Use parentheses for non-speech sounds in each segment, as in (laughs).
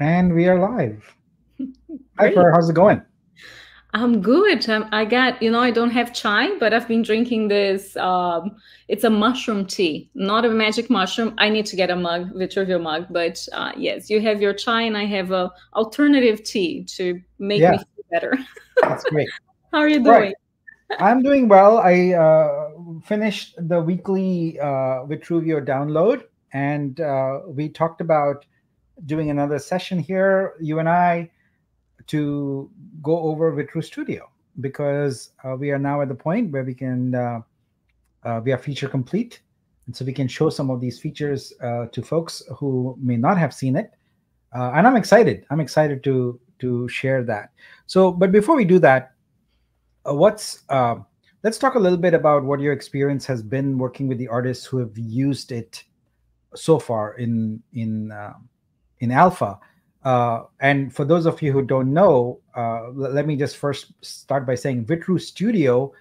And we are live. (laughs) Hi, Fer. How's it going? I'm good. Um, I got, you know, I don't have chai, but I've been drinking this. Um, it's a mushroom tea, not a magic mushroom. I need to get a mug, Vitruveo mug. But uh, yes, you have your chai, and I have a alternative tea to make yeah. me feel better. (laughs) That's great. How are you doing? Right. I'm doing well. I uh, finished the weekly uh, Vitruveo download, and uh, we talked about doing another session here, you and I, to go over VTRU Studio because uh, we are now at the point where we can uh, uh, we are feature complete, and so we can show some of these features uh, to folks who may not have seen it. Uh, and I'm excited. I'm excited to to share that. So, but before we do that, uh, what's let's talk a little bit about what your experience has been working with the artists who have used it so far in in in alpha. Uh, and for those of you who don't know, uh, let me just first start by saying VTRU Studio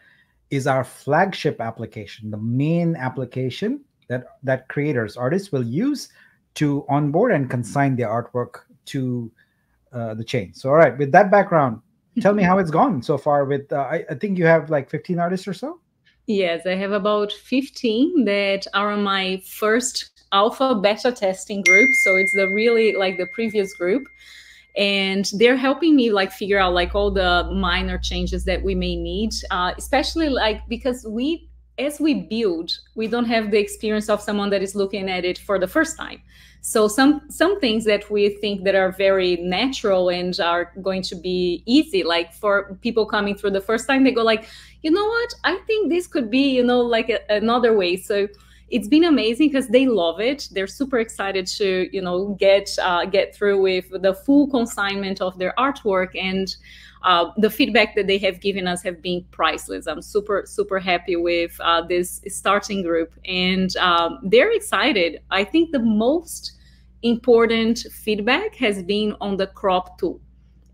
is our flagship application, the main application that that creators, artists will use to onboard and consign their artwork to uh, the chain. So, all right, with that background, (laughs) tell me how it's gone so far. With uh, I, I think you have like 15 artists or so. Yes, I have about 15 that are on my first alpha beta testing group. So it's the really like the previous group. And they're helping me like figure out like all the minor changes that we may need uh, especially like because we as we build we don't have the experience of someone that is looking at it for the first time. So some some things that we think that are very natural and are going to be easy like for people coming through the first time they go like you know what? I think this could be you know like a, another way. So it's been amazing because they love it. They're super excited to, you know, get uh, get through with the full consignment of their artwork and uh, the feedback that they have given us have been priceless. I'm super super happy with uh, this starting group, and um, they're excited. I think the most important feedback has been on the crop tool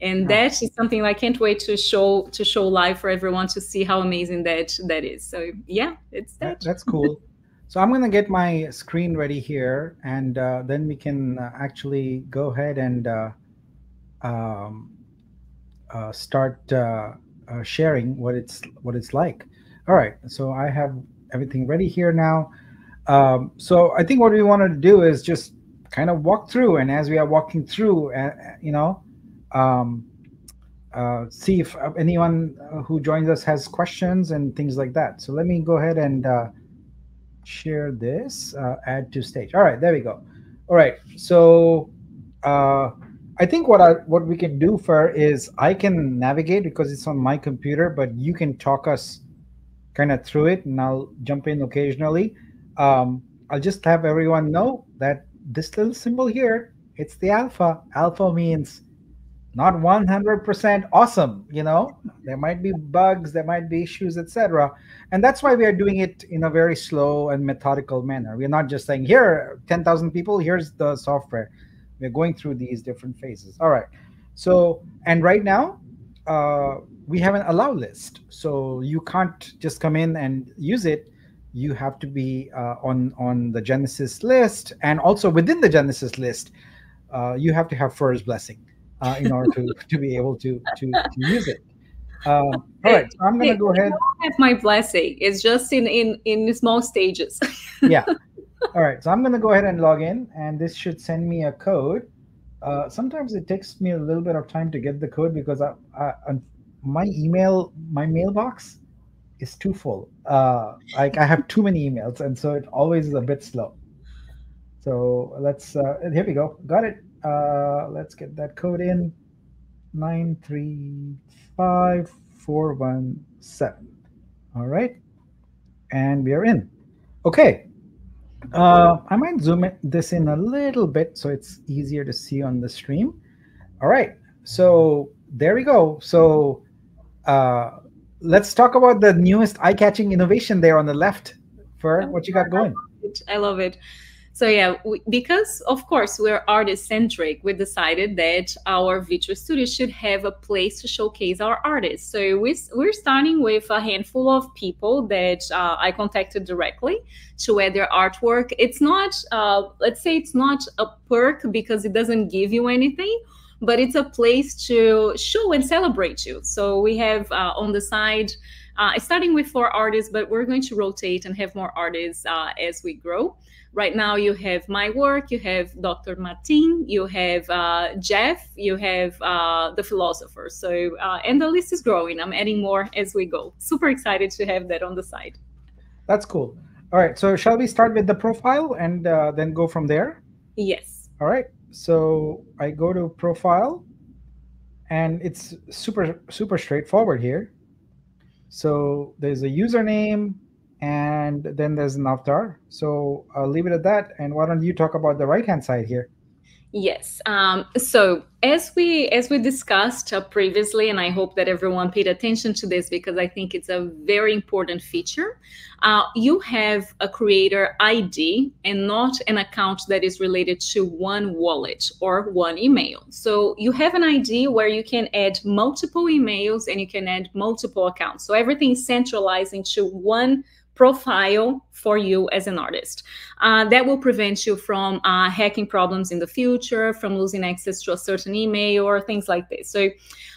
and that is something I can't wait to show to show live for everyone to see how amazing that that is. So yeah, it's that. that that's cool. So I'm going to get my screen ready here, and uh, then we can uh, actually go ahead and uh, um, uh, start uh, uh, sharing what it's what it's like. All right, so I have everything ready here now. Um, so I think what we want to do is just kind of walk through, and as we are walking through, you know, um, see if anyone who joins us has questions and things like that. So let me go ahead and share this, uh, add to stage. All right, there we go. All right, so uh, I think what I what we can do for is I can navigate because it's on my computer, but you can talk us kind of through it, and I'll jump in occasionally. Um, I'll just have everyone know that this little symbol here, it's the alpha. Alpha means not 100% awesome you know? There might be bugs there might be issues etc and that's why we are doing it in a very slow and methodical manner. We're not just saying here 10,000 people here's the software. We're going through these different phases. All right. So and right now uh, we have an allow list. So you can't just come in and use it. You have to be uh, on on the genesis list. And also within the genesis list uh, you have to have first blessing uh, in order to, (laughs) to be able to, to, to use it. Um, all right, so I'm going to go ahead. I have my blessing. It's just in in in small stages. (laughs) yeah. All right, so I'm going to go ahead and log in, and this should send me a code. Uh, sometimes it takes me a little bit of time to get the code because I, I, my email, my mailbox is too full. Uh, like I have too many emails, and so it always is a bit slow. So let's. Uh, here we go. Got it. Uh, let's get that code in. 935417. All right. And we are in. Okay. Uh, I might zoom it, this in a little bit so it's easier to see on the stream. All right. So there we go. So uh, let's talk about the newest eye-catching innovation there on the left. For what you got going? I love it. So yeah, we, because of course we're artist centric, we decided that our virtual studio should have a place to showcase our artists. So we, we're starting with a handful of people that uh, I contacted directly to add their artwork. It's not, uh, let's say, it's not a perk because it doesn't give you anything but it's a place to show and celebrate you. So we have uh, on the side, uh, starting with four artists, but we're going to rotate and have more artists uh, as we grow. Right now, you have my work, you have Dr. Martin, you have uh, Jeff, you have uh, the philosopher. So, uh, and the list is growing. I'm adding more as we go. Super excited to have that on the side. That's cool. All right. So, shall we start with the profile and uh, then go from there? Yes. All right. So, I go to profile and it's super, super straightforward here. So, there's a username, and then there's an avatar. So I'll leave it at that. And why don't you talk about the right hand side here? Yes. Um, so as we as we discussed uh, previously, and I hope that everyone paid attention to this because I think it's a very important feature. Uh, you have a creator ID and not an account that is related to one wallet or one email. So you have an ID where you can add multiple emails and you can add multiple accounts. So everything is centralized into one profile for you as an artist. Uh, that will prevent you from uh, hacking problems in the future, from losing access to a certain email or things like this. So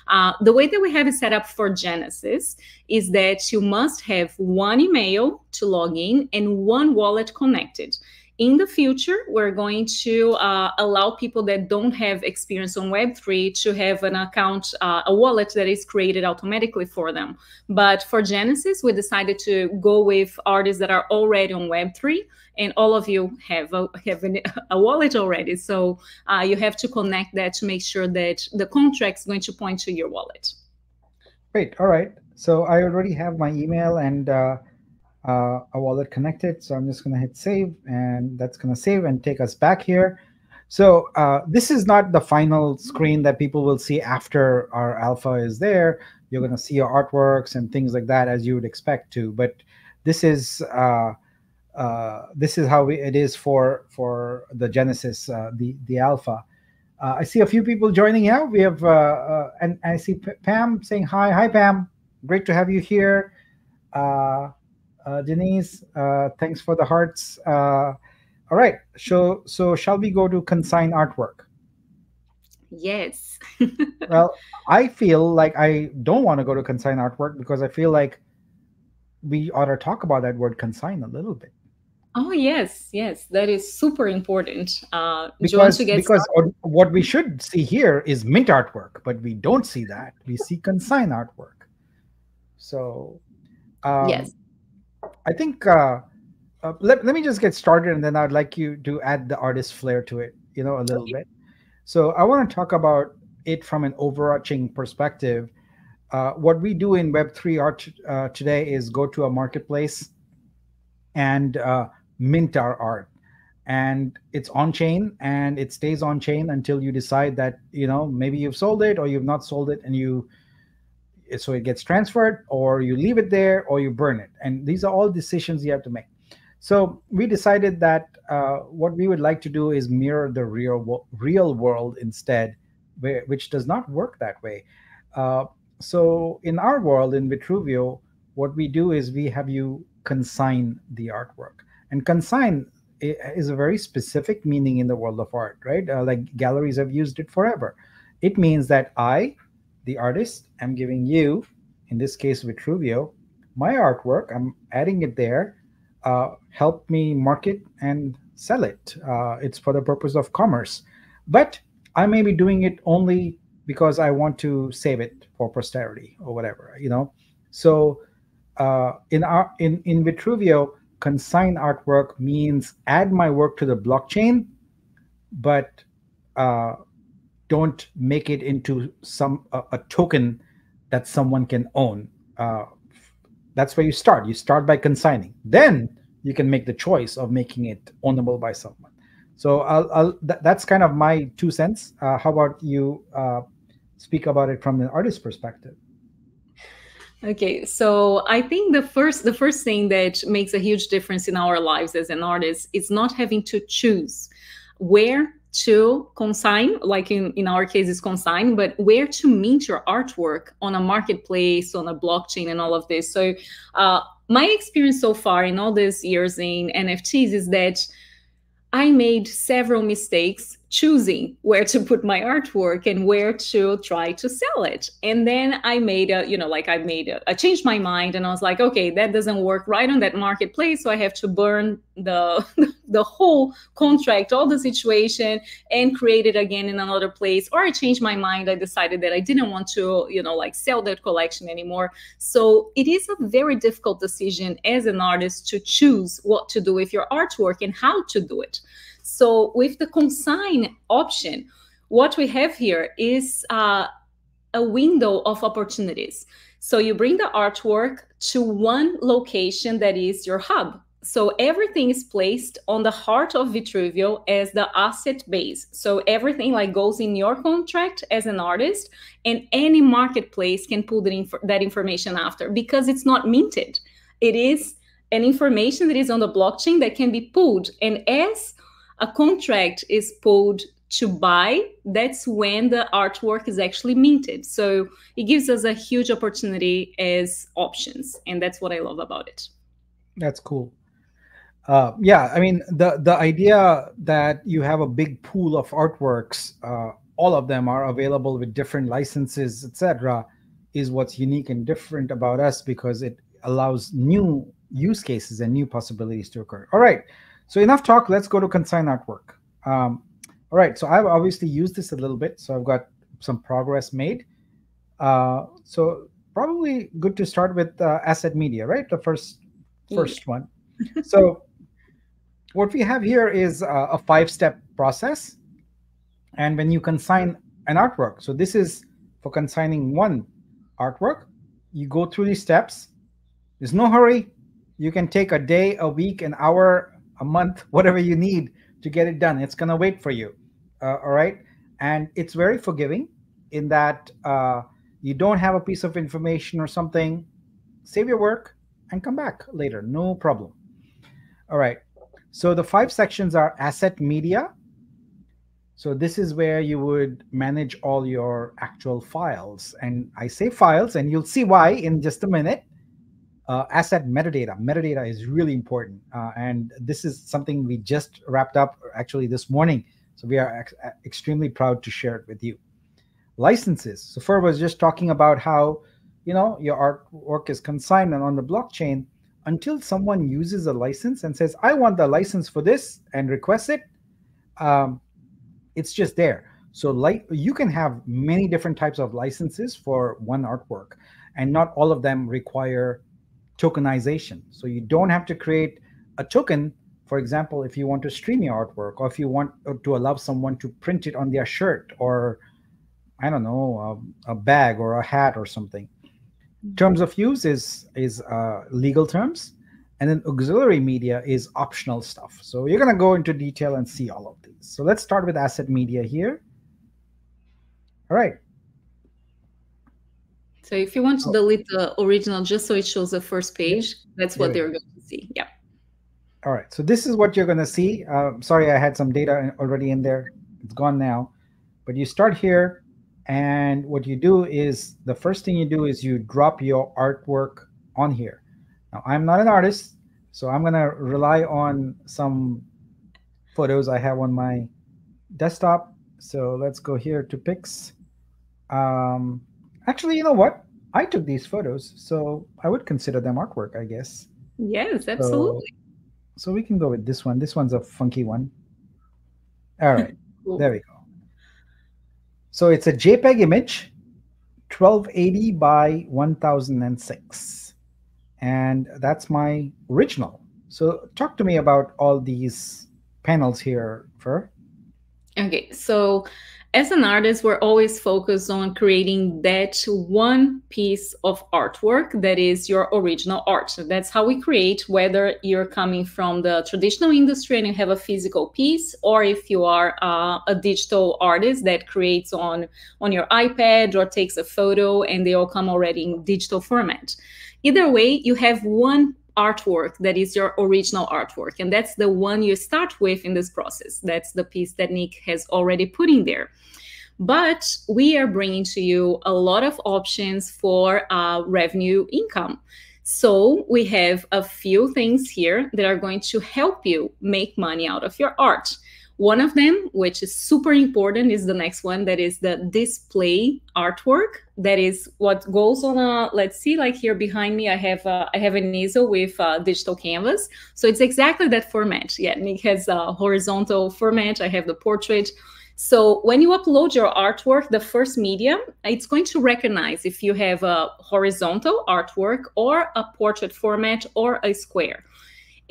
uh, the way that we have it set up for Genesis is that you must have one email to log in and one wallet connected in the future, we're going to uh, allow people that don't have experience on Web3 to have an account, uh, a wallet that is created automatically for them. But for Genesis, we decided to go with artists that are already on Web3, and all of you have a, have (laughs) a wallet already. So uh, you have to connect that to make sure that the contract is going to point to your wallet. Great. All right. So I already have my email and uh, a wallet connected. So I'm just going to hit save and that's going to save and take us back here. So uh, this is not the final screen that people will see after our alpha is there. You're going to see your artworks and things like that as you would expect to. But this is uh, uh, this is how we, it is for for the Genesis, uh, the the alpha. Uh, I see a few people joining now. We have uh, uh, and I see P Pam saying hi. Hi Pam, great to have you here. Uh, Denise, uh, thanks for the hearts. Uh, all right, so so shall we go to consign artwork? Yes. (laughs) well, I feel like I don't want to go to consign artwork because I feel like we ought to talk about that word consign a little bit. Oh yes, yes, that is super important. Uh, because because started? what we should see here is mint artwork, but we don't see that. We see consign artwork. So um, yes, I think uh, uh, let, let me just get started and then I'd like you to add the artist flair to it, you know, a little okay. bit. So I want to talk about it from an overarching perspective. Uh, what we do in Web3 art uh, today is go to a marketplace and uh, mint our art. And it's on chain and it stays on chain until you decide that, you know, maybe you've sold it or you've not sold it and you so it gets transferred or you leave it there or you burn it. And these are all decisions you have to make. So we decided that uh, what we would like to do is mirror the real real world instead which does not work that way. Uh, so in our world in Vitruveo what we do is we have you consign the artwork. And consign is a very specific meaning in the world of art right? Uh, like galleries have used it forever. It means that i the artist. I'm giving you, in this case, Vitruveo, my artwork. I'm adding it there. Uh, help me market and sell it. Uh, it's for the purpose of commerce. But I may be doing it only because I want to save it for posterity or whatever, you know. So uh, in our in in Vitruveo, consign artwork means add my work to the blockchain, but uh, don't make it into some a, a token that someone can own. Uh, that's where you start. You start by consigning. Then you can make the choice of making it ownable by someone. So I'll, I'll th that's kind of my two cents. Uh, how about you uh, speak about it from an artist perspective? Okay, so I think the first the first thing that makes a huge difference in our lives as an artist is not having to choose where to consign, like in, in our case is consign, but where to mint your artwork on a marketplace, on a blockchain, and all of this. So uh, my experience so far in all these years in NFTs is that I made several mistakes choosing where to put my artwork and where to try to sell it. And then I made a, you know, like I made a, I changed my mind and I was like, okay, that doesn't work right on that marketplace. So I have to burn the (laughs) the whole contract, all the situation and create it again in another place. Or I changed my mind. I decided that I didn't want to, you know, like sell that collection anymore. So it is a very difficult decision as an artist to choose what to do with your artwork and how to do it. So with the consign option, what we have here is uh, a window of opportunities. So you bring the artwork to one location that is your hub. So everything is placed on the heart of Vitruveo as the asset base. So everything like goes in your contract as an artist, and any marketplace can pull inf that information after because it's not minted. It is an information that is on the blockchain that can be pulled. And as a contract is pulled to buy, that's when the artwork is actually minted. So it gives us a huge opportunity as options. And that's what I love about it. That's cool. Uh, yeah, I mean the the idea that you have a big pool of artworks, uh, all of them are available with different licenses, etc., is what's unique and different about us because it allows new use cases and new possibilities to occur. All right, so enough talk. Let's go to consign artwork. Um, all right. So I've obviously used this a little bit. So I've got some progress made. Uh, so probably good to start with uh, asset media, right? The first first one. (laughs) so what we have here is uh, a five-step process. And when you consign an artwork, so this is for consigning one artwork, you go through these steps. There's no hurry. You can take a day, a week, an hour, a month, whatever you need to get it done. It's going to wait for you. Uh, all right. And it's very forgiving in that uh, you don't have a piece of information or something, save your work and come back later. No problem. All right. So the five sections are asset media. So this is where you would manage all your actual files. And I say files, and you'll see why in just a minute uh, asset metadata. Metadata is really important. Uh, and this is something we just wrapped up actually this morning. So we are ex extremely proud to share it with you. Licenses. So Fer was just talking about how, you know, your artwork is consigned and on the blockchain until someone uses a license and says, I want the license for this and requests it. Um, it's just there. So like you can have many different types of licenses for one artwork and not all of them require tokenization. So you don't have to create a token, for example, if you want to stream your artwork or if you want to allow someone to print it on their shirt or, I don't know, a, a bag or a hat or something. Mm-hmm. Terms of use is, is uh, legal terms. And then auxiliary media is optional stuff. So you're going to go into detail and see all of these. So let's start with asset media here. All right. So if you want to oh. delete the original just so it shows the first page, that's what they're going to see. Yeah. All right. So this is what you're going to see. Uh, sorry, I had some data already in there. It's gone now. But you start here. And what you do is the first thing you do is you drop your artwork on here. Now, I'm not an artist, so I'm going to rely on some photos I have on my desktop. So let's go here to pics. Um, Actually, you know what? I took these photos, so I would consider them artwork, I guess. Yes, absolutely. So, so we can go with this one. This one's a funky one. All right, (laughs) cool. there we go. So it's a JPEG image, 1280 by 1006. And that's my original. So talk to me about all these panels here, Fer. Okay, so as an artist, we're always focused on creating that one piece of artwork that is your original art. So that's how we create, whether you're coming from the traditional industry and you have a physical piece, or if you are uh, a digital artist that creates on, on your iPad or takes a photo and they all come already in digital format. Either way, you have one artwork that is your original artwork. And that's the one you start with in this process. That's the piece that Nik has already put in there. But we are bringing to you a lot of options for uh, revenue income. So we have a few things here that are going to help you make money out of your art. One of them, which is super important, is the next one that is the display artwork. That is what goes on a, let's see, like here behind me, I have a, I have an easel with a digital canvas. So it's exactly that format. Yeah, Nik has a horizontal format. I have the portrait. So when you upload your artwork, the first medium, it's going to recognize if you have a horizontal artwork or a portrait format or a square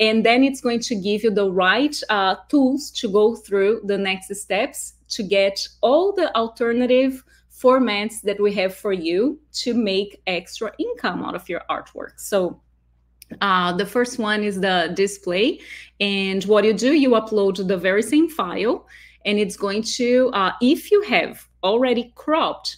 and then it's going to give you the right uh, tools to go through the next steps to get all the alternative formats that we have for you to make extra income out of your artwork. So uh, the first one is the display. And what you do you upload the very same file. And it's going to uh, if you have already cropped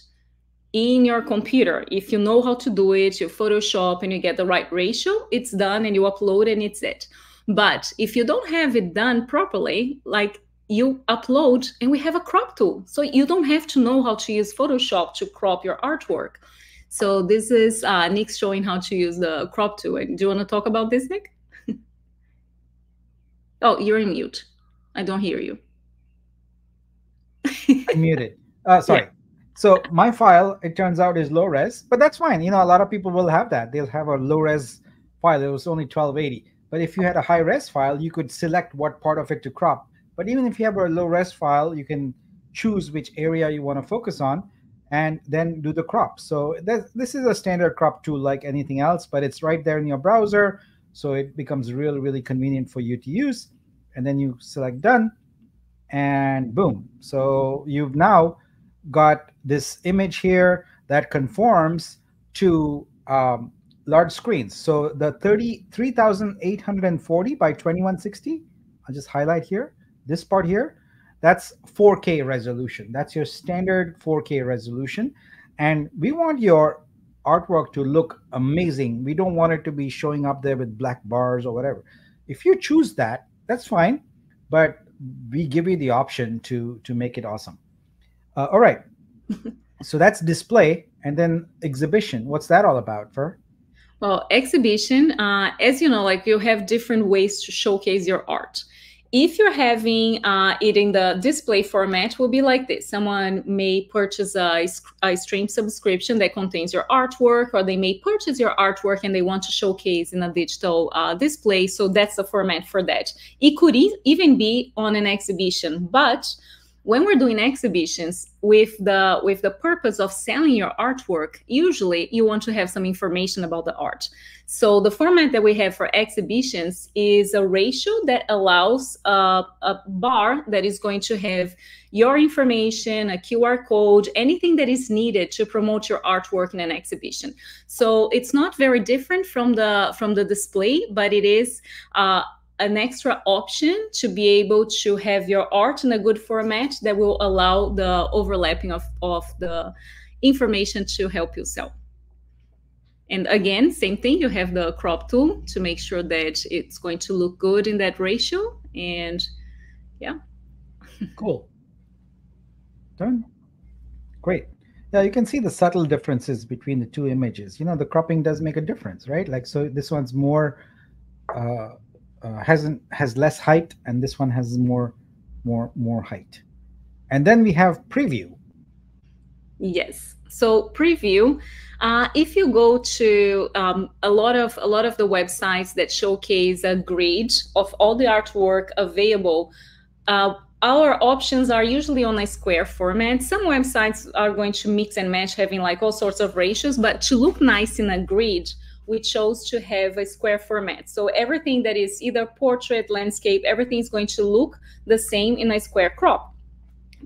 in your computer. If you know how to do it, you Photoshop and you get the right ratio, it's done and you upload and it's it. But if you don't have it done properly, like you upload and we have a crop tool. So you don't have to know how to use Photoshop to crop your artwork. So this is uh, Nik showing how to use the crop tool. And do you want to talk about this, Nik? (laughs) oh, you're in mute. I don't hear you. I muted. Uh, sorry. Yeah. So my file, it turns out, is low res, but that's fine. You know, a lot of people will have that. They'll have a low res file. It was only 1280. But if you had a high res file, you could select what part of it to crop. But even if you have a low res file, you can choose which area you want to focus on and then do the crop. So this is a standard crop tool like anything else, but it's right there in your browser. So it becomes really, really convenient for you to use. And then you select done and boom. So you've now got this image here that conforms to um, large screens. So the 33,840 by 2160, I'll just highlight here, this part here, that's 4K resolution. That's your standard 4K resolution. And we want your artwork to look amazing. We don't want it to be showing up there with black bars or whatever. If you choose that, that's fine. But we give you the option to to make it awesome. Uh, all right. so that's display and then exhibition. What's that all about, Fer? Well, exhibition, uh, as you know, like you have different ways to showcase your art. If you're having uh, it in the display format, will be like this. Someone may purchase a, a stream subscription that contains your artwork, or they may purchase your artwork and they want to showcase in a digital uh, display. So that's the format for that. It could e even be on an exhibition, but when we're doing exhibitions with the with the purpose of selling your artwork usually you want to have some information about the art. So the format that we have for exhibitions is a ratio that allows a, bar that is going to have your information a qr code anything that is needed to promote your artwork in an exhibition. So it's not very different from the from the display but it is uh, an extra option to be able to have your art in a good format that will allow the overlapping of, of the information to help you sell. And again, same thing, you have the crop tool to make sure that it's going to look good in that ratio. And yeah. (laughs) cool. Done. Great. Yeah, you can see the subtle differences between the two images. You know, the cropping does make a difference, right? Like, so this one's more uh, uh, hasn't has less height, and this one has more more more height. And then we have preview. Yes. So preview. Uh, if you go to um, a lot of a lot of the websites that showcase a grid of all the artwork available, uh, our options are usually on a square format. Some websites are going to mix and match, having like all sorts of ratios. But to look nice in a grid, we chose to have a square format. So everything that is either portrait, landscape, everything is going to look the same in a square crop.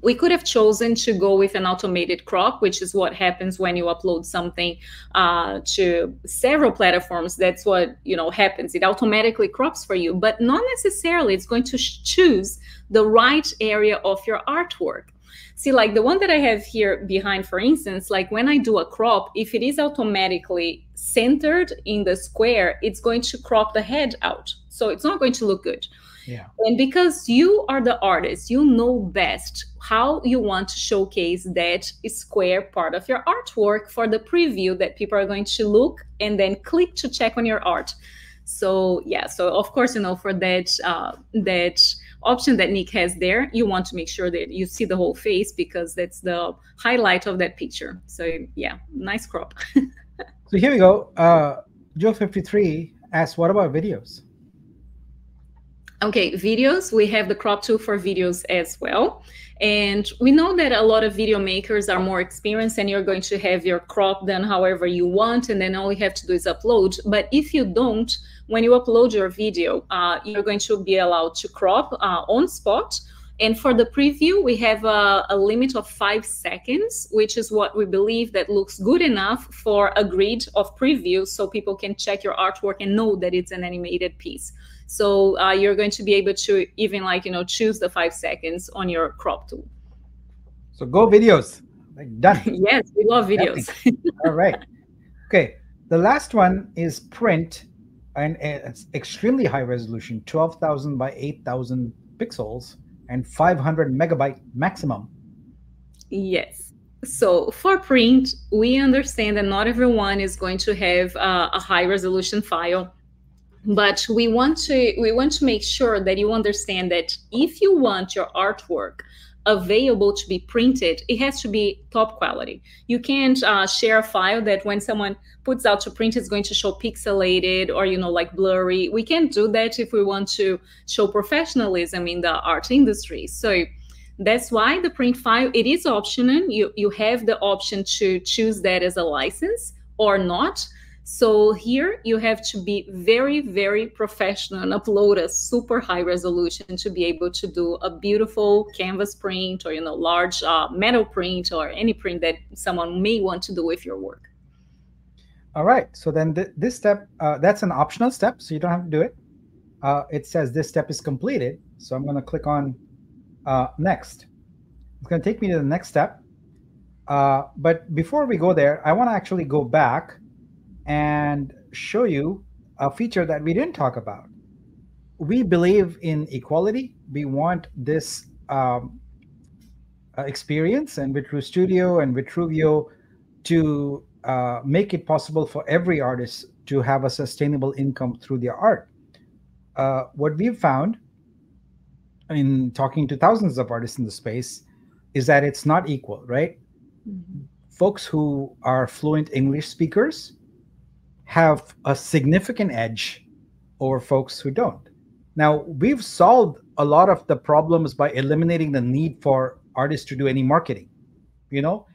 we could have chosen to go with an automated crop, which is what happens when you upload something uh, to several platforms. That's what you know happens. It automatically crops for you, but not necessarily. It's going to choose the right area of your artwork. See, like the one that I have here behind, for instance, like when I do a crop, if it is automatically centered in the square, it's going to crop the head out. So it's not going to look good. Yeah. And because you are the artist, you know best how you want to showcase that square part of your artwork for the preview that people are going to look and then click to check on your art. So yeah, so of course, you know, for that uh, that option that Nik has there, you want to make sure that you see the whole face because that's the highlight of that picture. So yeah, nice crop. (laughs) so here we go. Uh, Joe53 asks, what about videos? Okay, videos, we have the crop tool for videos as well. And we know that a lot of video makers are more experienced and you're going to have your crop done however you want, and then all you have to do is upload. But if you don't, when you upload your video, uh, you're going to be allowed to crop uh, on spot. And for the preview, we have a, a, limit of five seconds, which is what we believe that looks good enough for a grid of previews so people can check your artwork and know that it's an animated piece. So uh, you're going to be able to even like, you know, choose the five seconds on your crop tool. So go videos, like done. (laughs) yes, we love videos. (laughs) All right. Okay. The last one is print and it's extremely high resolution, 12,000 by 8,000 pixels and 500 megabyte maximum. Yes. So for print, we understand that not everyone is going to have uh, a high resolution file but we want to we want to make sure that you understand that if you want your artwork available to be printed it has to be top quality. You can't uh, share a file that when someone puts out to print it's going to show pixelated or you know like blurry. We can't do that if we want to show professionalism in the art industry. So that's why the print file it is optional. You you have the option to choose that as a license or not so here you have to be very, very professional and upload a super high resolution to be able to do a beautiful canvas print or, you know, large uh, metal print or any print that someone may want to do with your work. All right. So then th this step, uh, that's an optional step. So you don't have to do it. Uh, it says this step is completed. So I'm going to click on uh, next. It's going to take me to the next step. Uh, but before we go there, I want to actually go back and show you a feature that we didn't talk about. We believe in equality. We want this um, uh, experience and Vitruveo Studio and Vitruveo to uh, make it possible for every artist to have a sustainable income through their art. Uh, what we've found in talking to thousands of artists in the space is that it's not equal, right? Mm -hmm. Folks who are fluent English speakers have a significant edge over folks who don't. Now, we've solved a lot of the problems by eliminating the need for artists to do any marketing. You know,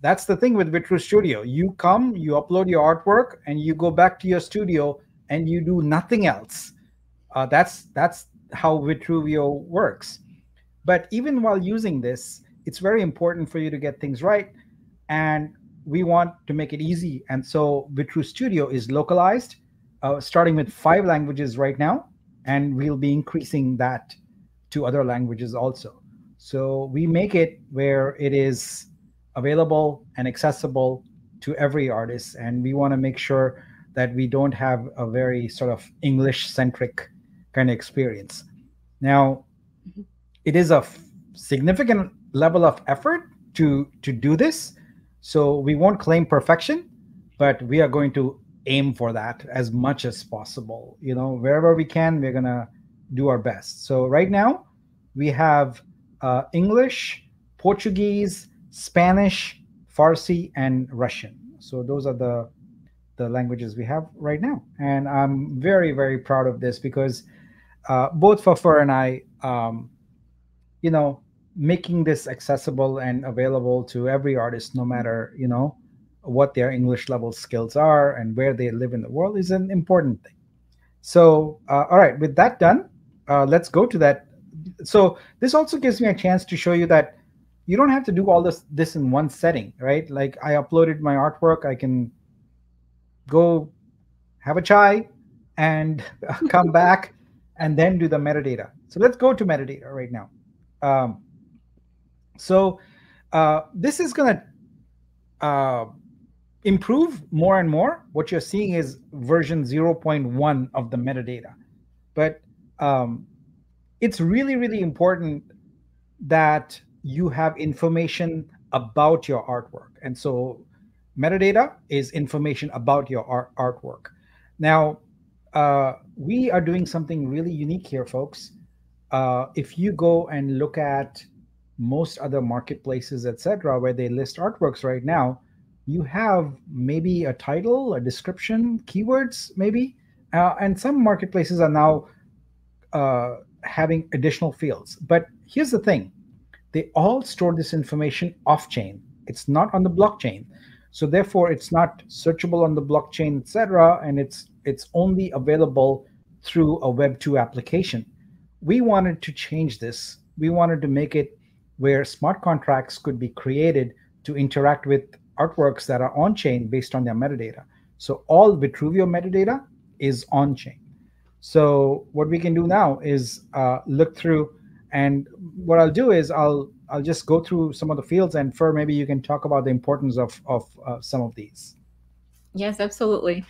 that's the thing with Vitruveo Studio. You come, you upload your artwork, and you go back to your studio and you do nothing else. Uh, that's that's how Vitruveo works. But even while using this, it's very important for you to get things right. And we want to make it easy. And so Vitruveo Studio is localized, uh, starting with five languages right now, and we'll be increasing that to other languages also. So we make it where it is available and accessible to every artist. And we want to make sure that we don't have a very sort of English centric kind of experience. Now, it is a significant level of effort to to do this so we won't claim perfection, but we are going to aim for that as much as possible. You know, wherever we can, we're gonna do our best. So right now, we have uh, English, Portuguese, Spanish, Farsi, and Russian. So those are the the languages we have right now, and I'm very very proud of this because uh, both Fafur and I, um, you know, making this accessible and available to every artist no matter you know what their english level skills are and where they live in the world is an important thing so uh, all right with that done uh, let's go to that so this also gives me a chance to show you that you don't have to do all this this in one setting, right? Like I uploaded my artwork, I can go have a chai and (laughs) come back and then do the metadata. So let's go to metadata right now. Um, so uh, this is going to uh, improve more and more. What you're seeing is version 0.1 of the metadata. But um, it's really, really important that you have information about your artwork. And so metadata is information about your art artwork. Now, uh, we are doing something really unique here, folks. Uh, if you go and look at most other marketplaces, etc., where they list artworks right now, you have maybe a title, a description, keywords, maybe, uh, and some marketplaces are now uh, having additional fields. But here's the thing: they all store this information off-chain. It's not on the blockchain, so therefore it's not searchable on the blockchain, etc., and it's it's only available through a Web2 application. We wanted to change this. We wanted to make it where smart contracts could be created to interact with artworks that are on chain based on their metadata. So all Vitruveo metadata is on chain. So what we can do now is uh, look through, and what I'll do is I'll I'll just go through some of the fields, and for maybe you can talk about the importance of of uh, some of these. Yes, absolutely.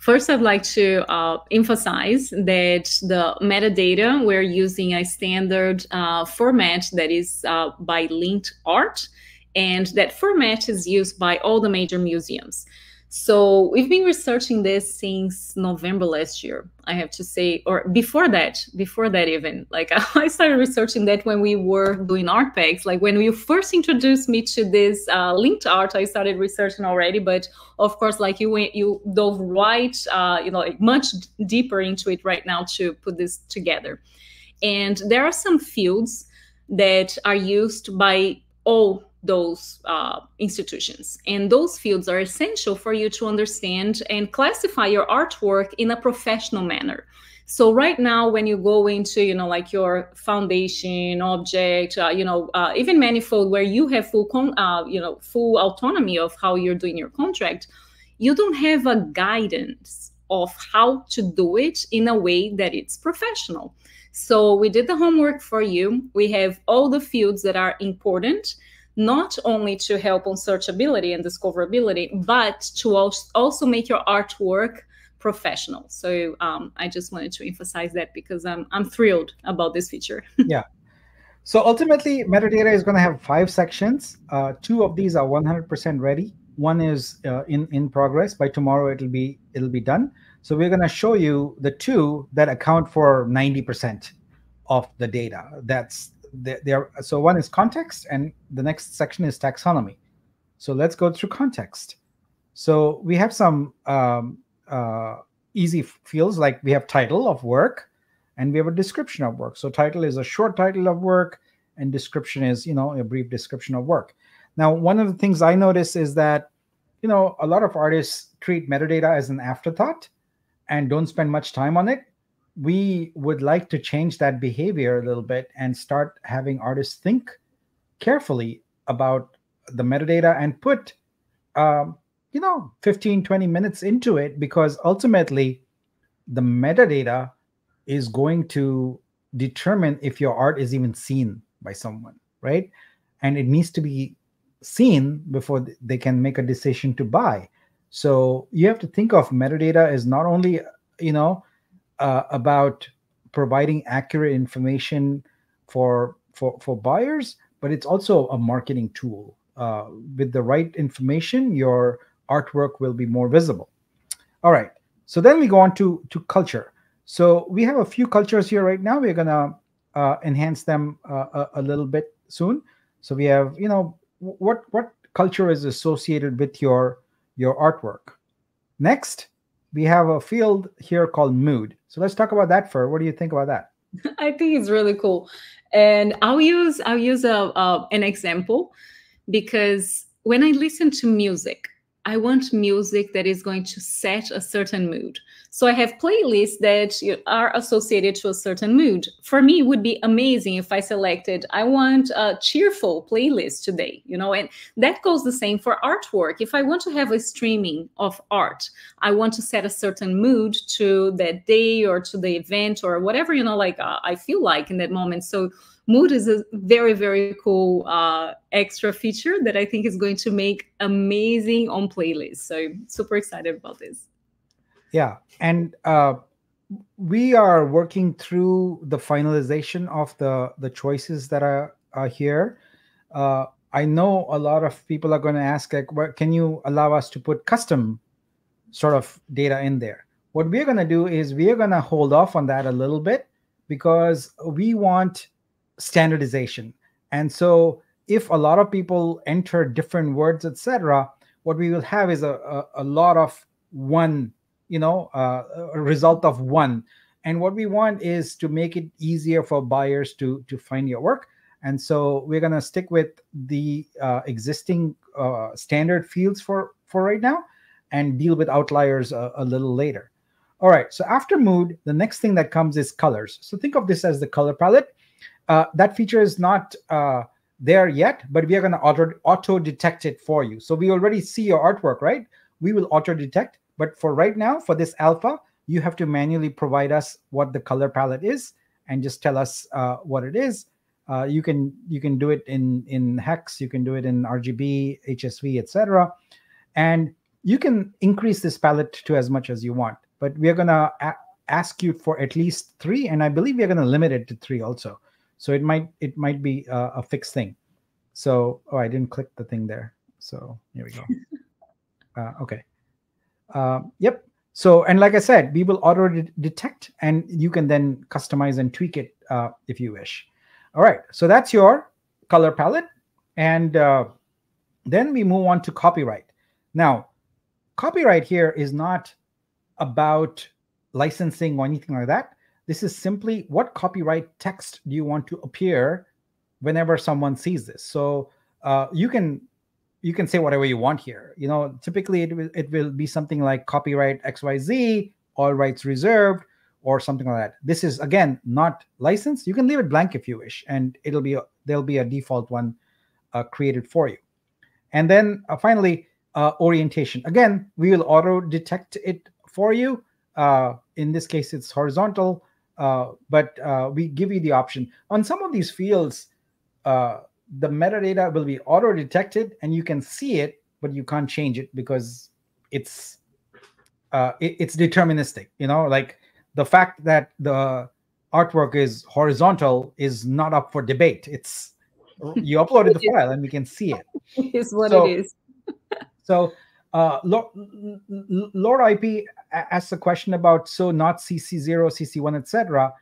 First, I'd like to uh, emphasize that the metadata, we're using a standard uh, format that is uh, by linked art, and that format is used by all the major museums. So we've been researching this since November last year, I have to say, or before that, before that even. Like (laughs) I started researching that when we were doing art packs. Like when you first introduced me to this uh, linked art, I started researching already. But of course, like you went, you dove right, uh, you know, much deeper into it right now to put this together. And there are some fields that are used by all those uh, institutions. And those fields are essential for you to understand and classify your artwork in a professional manner. So right now, when you go into, you know, like your foundation Objkt, uh, you know, uh, even manifold where you have full, uh, you know, full autonomy of how you're doing your contract, you don't have a guidance of how to do it in a way that it's professional. So we did the homework for you. We have all the fields that are important not only to help on searchability and discoverability, but to also make your artwork professional. So um, I just wanted to emphasize that because I'm, I'm thrilled about this feature. (laughs) yeah. So ultimately, metadata is going to have five sections. Uh, two of these are 100% ready. One is uh, in in progress. By tomorrow, it'll be it'll be done. So we're going to show you the two that account for 90% of the data. That's there so one is context and the next section is taxonomy. So let's go through context. So we have some um, uh, easy fields like we have title of work and we have a description of work. So title is a short title of work and description is you know a brief description of work. Now one of the things i notice is that you know a lot of artists treat metadata as an afterthought and don't spend much time on it we would like to change that behavior a little bit and start having artists think carefully about the metadata and put um, you know 15 20 minutes into it because ultimately the metadata is going to determine if your art is even seen by someone right? And it needs to be seen before they can make a decision to buy. So you have to think of metadata as not only you know uh, about providing accurate information for for for buyers, but it's also a marketing tool. Uh, with the right information, your artwork will be more visible. All right. So then we go on to to culture. So we have a few cultures here right now. We're gonna uh, enhance them uh, a, a, little bit soon. So we have, you know, what what culture is associated with your your artwork. Next, we have a field here called mood. So let's talk about that Fer. What do you think about that? (laughs) I think it's really cool, and I'll use I'll use a, uh, an example because when I listen to music, I want music that is going to set a certain mood. So I have playlists that are associated to a certain mood. For me, it would be amazing if I selected, I want a cheerful playlist today, you know, and that goes the same for artwork. If I want to have a streaming of art, I want to set a certain mood to that day or to the event or whatever, you know, like uh, I feel like in that moment. So Mood is a very, very cool uh, extra feature that I think is going to make amazing on playlists. So super excited about this. Yeah, and uh, we are working through the finalization of the the choices that are, are here. Uh, I know a lot of people are going to ask, like, what, can you allow us to put custom sort of data in there? What we're going to do is we are going to hold off on that a little bit because we want standardization. And so if a lot of people enter different words, etc., what we will have is a, a, a lot of one, you know, uh, a result of one. And what we want is to make it easier for buyers to to find your work. And so we're going to stick with the uh, existing uh, standard fields for for right now, and deal with outliers a, a little later. All right. So after mood, the next thing that comes is colors. So think of this as the color palette. Uh, that feature is not uh, there yet, but we are going to auto, auto detect it for you. So we already see your artwork, right? We will auto detect. But for right now, for this alpha, you have to manually provide us what the color palette is and just tell us uh, what it is. Uh, you can you can do it in in hex, you can do it in RGB, HSV, etc. And you can increase this palette to as much as you want. But we are gonna ask you for at least three, and I believe we are gonna limit it to three also. So it might it might be a, a fixed thing. So oh, I didn't click the thing there. So here we go. (laughs) uh, okay. Uh, yep. So and like I said, we will auto detect, and you can then customize and tweak it uh, if you wish. All right. So that's your color palette, and uh, then we move on to copyright. Now, copyright here is not about licensing or anything like that. This is simply what copyright text do you want to appear whenever someone sees this. So uh, you can you can say whatever you want here. You know, typically it will it will be something like copyright XYZ, all rights reserved, or something like that. This is again not licensed. You can leave it blank if you wish, and it'll be a, there'll be a default one uh, created for you. And then uh, finally, uh, orientation. Again, we will auto detect it for you. Uh, in this case, it's horizontal. Uh, but uh, we give you the option on some of these fields. Uh, the metadata will be auto detected, and you can see it, but you can't change it because it's uh, it, it's deterministic. You know, like the fact that the artwork is horizontal is not up for debate. It's you uploaded the (laughs) file and we can see it. (laughs) Is what so, it is. (laughs) so uh, Lord, IP asks a question about so not CC0, CC1, etc.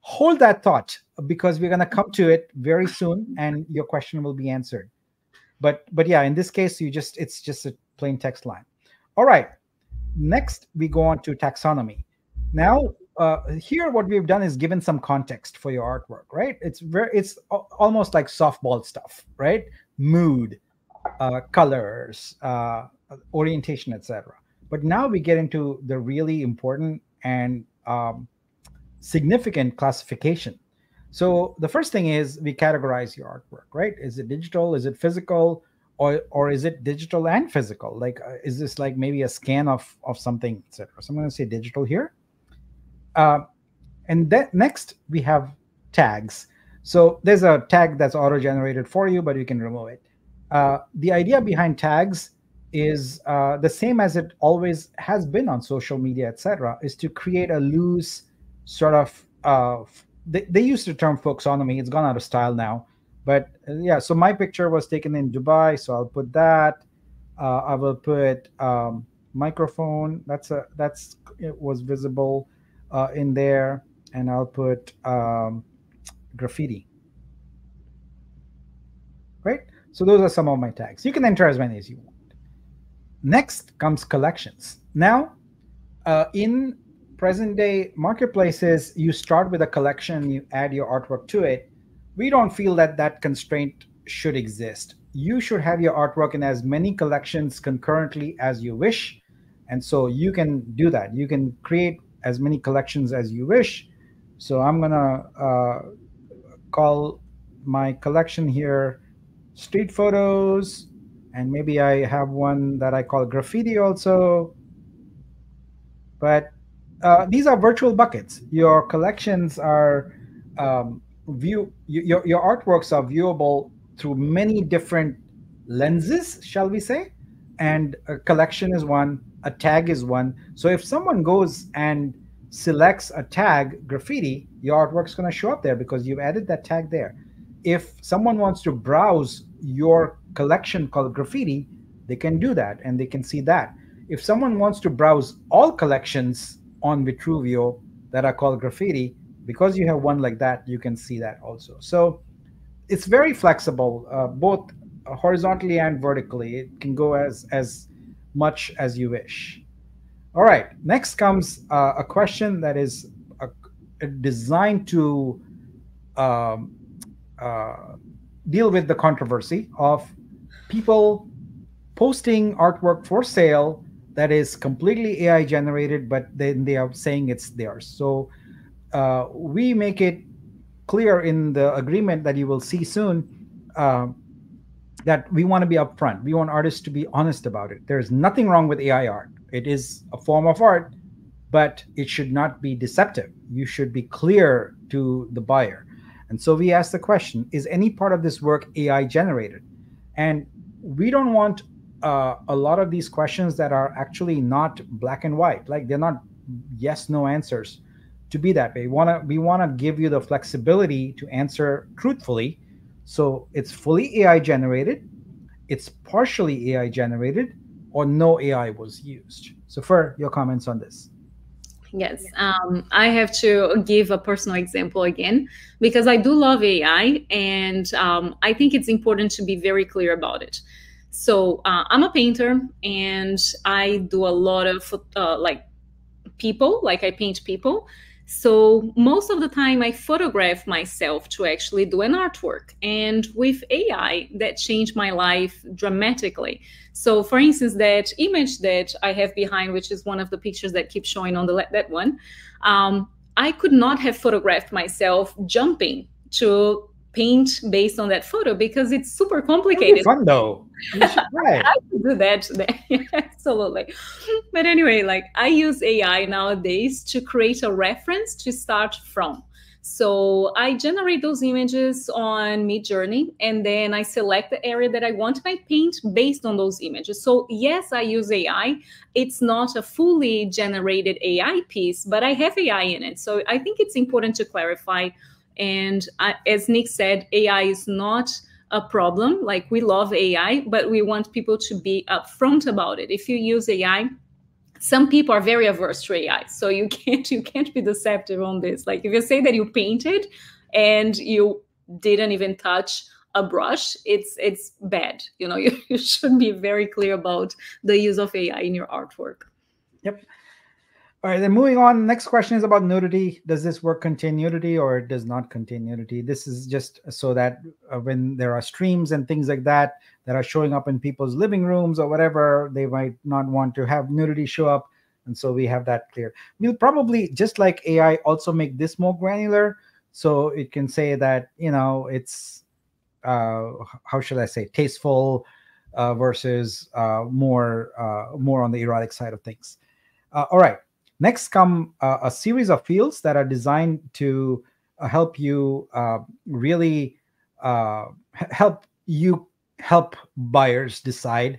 Hold that thought because we're going to come to it very soon, and your question will be answered. But but yeah, in this case, you just it's just a plain text line. All right. Next, we go on to taxonomy. Now, uh, here what we've done is given some context for your artwork, right? It's very it's almost like softball stuff, right? Mood, uh, colors, uh, orientation, etc. But now we get into the really important and um, significant classification. So the first thing is we categorize your artwork, right? Is it digital? Is it physical? Or, or is it digital and physical? Like, uh, is this like maybe a scan of, of something, etc.? So I'm going to say digital here. Uh, and then next we have tags. So there's a tag that's auto generated for you, but you can remove it. Uh, the idea behind tags is uh, the same as it always has been on social media, etc., is to create a loose sort of. Uh, they, they used the term folksonomy. It's gone out of style now, but uh, yeah. So my picture was taken in Dubai, so I'll put that. Uh, I will put um, microphone. That's a that's it was visible uh, in there, and I'll put um, graffiti. Right. So those are some of my tags. You can enter as many as you want. Next comes collections. Now, uh, in present day marketplaces, you start with a collection, you add your artwork to it. We don't feel that that constraint should exist. You should have your artwork in as many collections concurrently as you wish. and so you can do that you can create as many collections as you wish so i'm gonna uh, call my collection here street photos and maybe i have one that i call graffiti also. But uh, these are virtual buckets. Your collections are um, view your, your artworks are viewable through many different lenses shall we say? And a collection is one a tag is one. So if someone goes and selects a tag graffiti your artwork's going to show up there because you've added that tag there. If someone wants to browse your collection called graffiti they can do that and they can see that. If someone wants to browse all collections on Vitruveo that are called graffiti because you have one like that you can see that also. So it's very flexible uh, both horizontally and vertically. It can go as as much as you wish. All right next comes uh, a question that is a designed to um, uh, deal with the controversy of people posting artwork for sale that is completely AI generated, but then they are saying it's theirs. So uh, we make it clear in the agreement that you will see soon uh, that we want to be upfront. We want artists to be honest about it. There's nothing wrong with AI art. It is a form of art, but it should not be deceptive. You should be clear to the buyer. And so we ask the question Is any part of this work AI generated? And we don't want uh, a lot of these questions that are actually not black and white, like they're not yes no answers to be that way. We want to we want to give you the flexibility to answer truthfully. So it's fully AI generated, it's partially AI generated, or no AI was used. So, for your comments on this. Yes, um, I have to give a personal example again because I do love AI and um, I think it's important to be very clear about it. So uh, I'm a painter and I do a lot of uh, like people, like I paint people. So most of the time I photograph myself to actually do an artwork. And with AI, that changed my life dramatically. So for instance, that image that I have behind, which is one of the pictures that keeps showing on the that one, um, I could not have photographed myself jumping to paint based on that photo because it's super complicated. fun though. (laughs) I could do that. (laughs) Absolutely. But anyway, like I use AI nowadays to create a reference to start from. So I generate those images on Midjourney and then I select the area that I want my paint based on those images. So yes, I use AI. It's not a fully generated AI piece, but I have AI in it. So I think it's important to clarify and as Nik said, AI is not a problem. Like we love AI, but we want people to be upfront about it. If you use AI, some people are very averse to AI, so you (laughs) can't you can't be deceptive on this. Like if you say that you painted and you didn't even touch a brush, it's it's bad. You know, you, (laughs) you should be very clear about the use of AI in your artwork. Yep. All right, then moving on. Next question is about nudity. Does this work contain nudity or does not contain nudity? This is just so that uh, when there are streams and things like that that are showing up in people's living rooms or whatever, they might not want to have nudity show up. And so we have that clear. We'll probably, just like AI, also make this more granular. So it can say that, you know, it's, uh, how should I say, tasteful uh, versus uh, more, uh, more on the erotic side of things. Uh, all right. Next come uh, a series of fields that are designed to uh, help you uh, really uh, help you help buyers decide,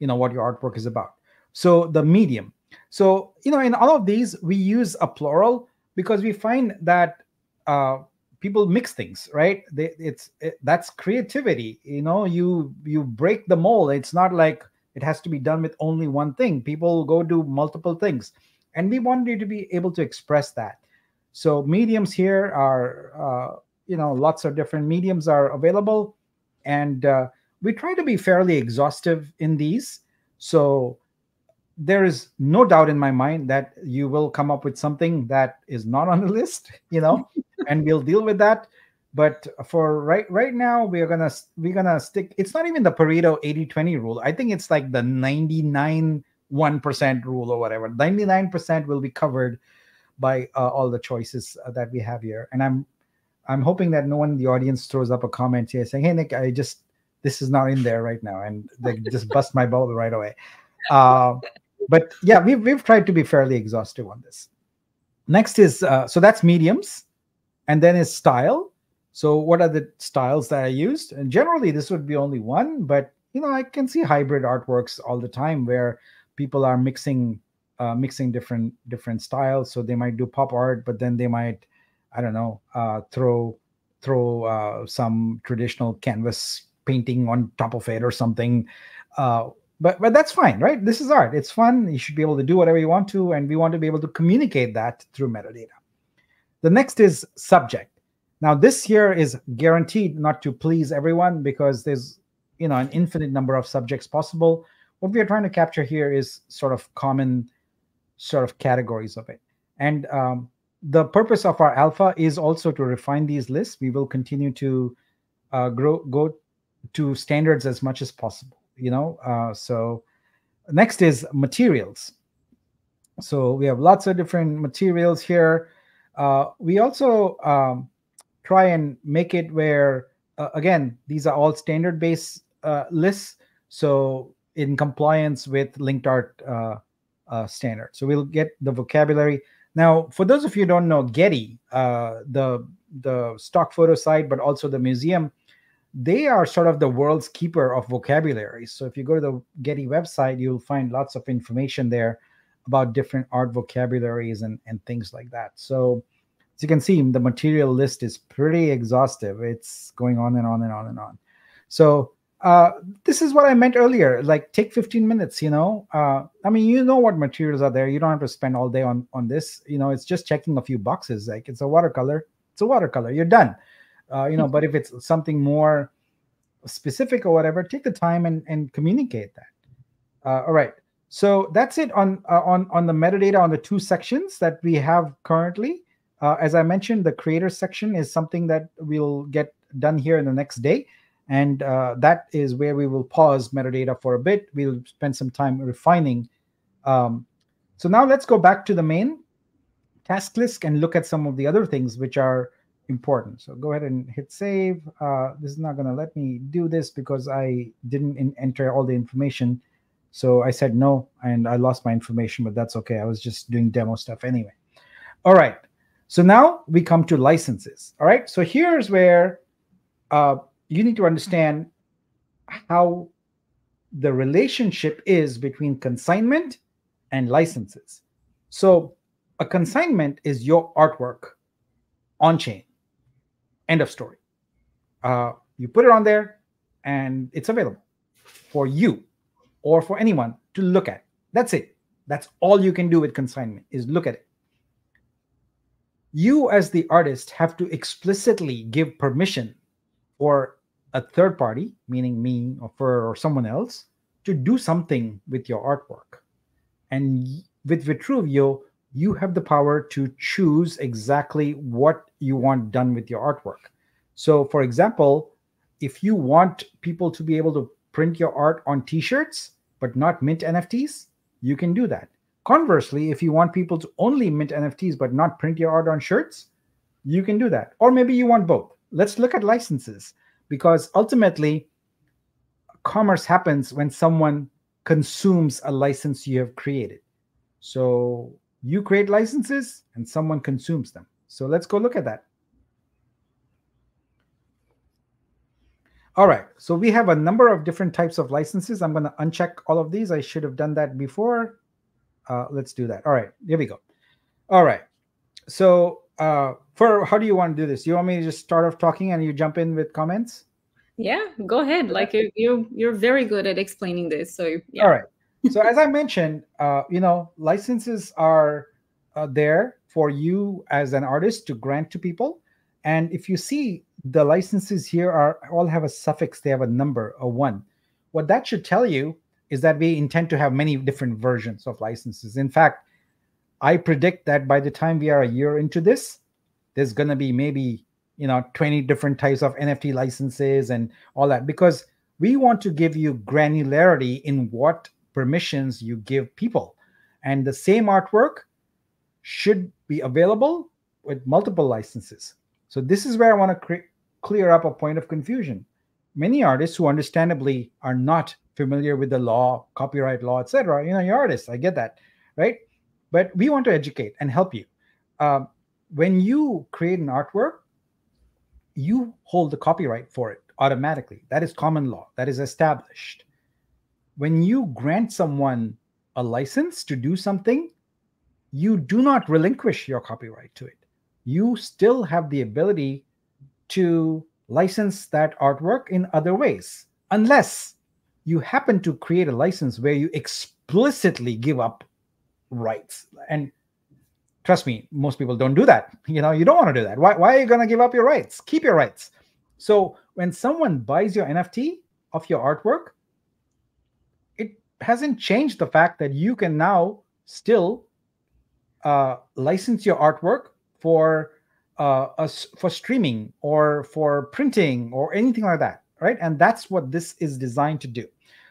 you know, what your artwork is about. So the medium. So you know, in all of these, we use a plural because we find that uh, people mix things right? They, it's it, that's creativity. You know you you break the mold. It's not like it has to be done with only one thing. People go do multiple things and we want you to be able to express that. So mediums here are uh, you know lots of different mediums are available and uh, we try to be fairly exhaustive in these. So there is no doubt in my mind that you will come up with something that is not on the list (laughs) you know and we'll deal with that. But for right right now we're gonna we're gonna stick it's not even the pareto 80 20 rule. I think it's like the 99 1% rule or whatever. 99% will be covered by uh, all the choices uh, that we have here. And i'm i'm hoping that no one in the audience throws up a comment here saying hey Nik i just this is not in there right now and they just bust my bubble right away. Uh, but yeah we've, we've tried to be fairly exhaustive on this. Next is uh, so that's mediums and then is style. So what are the styles that i used? And generally this would be only one but you know i can see hybrid artworks all the time where people are mixing uh, mixing different different styles. So they might do pop art but then they might i don't know uh, throw throw uh, some traditional canvas painting on top of it or something. Uh, but but that's fine right? This is art. It's fun. You should be able to do whatever you want to and we want to be able to communicate that through metadata. The next is subject. Now this here is guaranteed not to please everyone because there's you know an infinite number of subjects possible what we are trying to capture here is sort of common sort of categories of it. And um, the purpose of our alpha is also to refine these lists. We will continue to uh, grow go to standards as much as possible you know? Uh, so next is materials. So we have lots of different materials here. Uh, we also um, try and make it where uh, again these are all standard based uh, lists. So in compliance with linked art uh, uh, standard. So we'll get the vocabulary. Now for those of you don't know getty uh, the the stock photo site but also the museum they are sort of the world's keeper of vocabulary. So if you go to the getty website you'll find lots of information there about different art vocabularies and, and things like that. So as you can see the material list is pretty exhaustive. It's going on and on and on and on. So uh, this is what I meant earlier. Like, take 15 minutes. You know, uh, I mean, you know what materials are there. You don't have to spend all day on on this. You know, it's just checking a few boxes. Like, it's a watercolor. It's a watercolor. You're done. Uh, you know, but if it's something more specific or whatever, take the time and and communicate that. Uh, all right. So that's it on uh, on on the metadata on the two sections that we have currently. As I mentioned, the creator section is something that we'll get done here in the next day and uh, that is where we will pause metadata for a bit. We'll spend some time refining. Um, so now let's go back to the main task list and look at some of the other things which are important. So go ahead and hit save. Uh, this is not going to let me do this because I didn't enter all the information. So I said no, and I lost my information, but that's okay. I was just doing demo stuff anyway. All right. So now we come to licenses. All right. So here's where uh, you need to understand how the relationship is between consignment and licenses. So, a consignment is your artwork on chain. End of story. Uh, you put it on there and it's available for you or for anyone to look at. That's it. That's all you can do with consignment is look at it. You as the artist have to explicitly give permission for a third party, meaning me or for or someone else, to do something with your artwork. And with Vitruveo, you have the power to choose exactly what you want done with your artwork. So, for example, if you want people to be able to print your art on t shirts, but not mint NFTs, you can do that. Conversely, if you want people to only mint NFTs but not print your art on shirts, you can do that. Or maybe you want both. Let's look at licenses because ultimately commerce happens when someone consumes a license you have created. So you create licenses and someone consumes them. So let's go look at that. All right so we have a number of different types of licenses. I'm going to uncheck all of these. I should have done that before. Uh, let's do that. All right here we go. All right so uh, for how do you want to do this? You want me to just start off talking and you jump in with comments? Yeah, go ahead. Like you, you you're very good at explaining this. So yeah. All right. So as I mentioned, uh, you know, licenses are uh, there for you as an artist to grant to people. And if you see the licenses here are all have a suffix, they have a number, a one. What that should tell you is that we intend to have many different versions of licenses. In fact, I predict that by the time we are a year into this, there's going to be maybe, you know, 20 different types of NFT licenses and all that because we want to give you granularity in what permissions you give people. And the same artwork should be available with multiple licenses. So this is where I want to cre- clear up a point of confusion. Many artists who understandably are not familiar with the law, copyright law, etc. You know, you're artists. I get that, right? But we want to educate and help you. Um, when you create an artwork, you hold the copyright for it automatically. That is common law. That is established. When you grant someone a license to do something, you do not relinquish your copyright to it. You still have the ability to license that artwork in other ways, unless you happen to create a license where you explicitly give up rights. And trust me, most people don't do that. (laughs) You know, you don't want to do that. Why, why are you going to give up your rights? Keep your rights. So when someone buys your NFT of your artwork, it hasn't changed the fact that you can now still uh, license your artwork for uh, for streaming or for printing or anything like that, right? And that's what this is designed to do.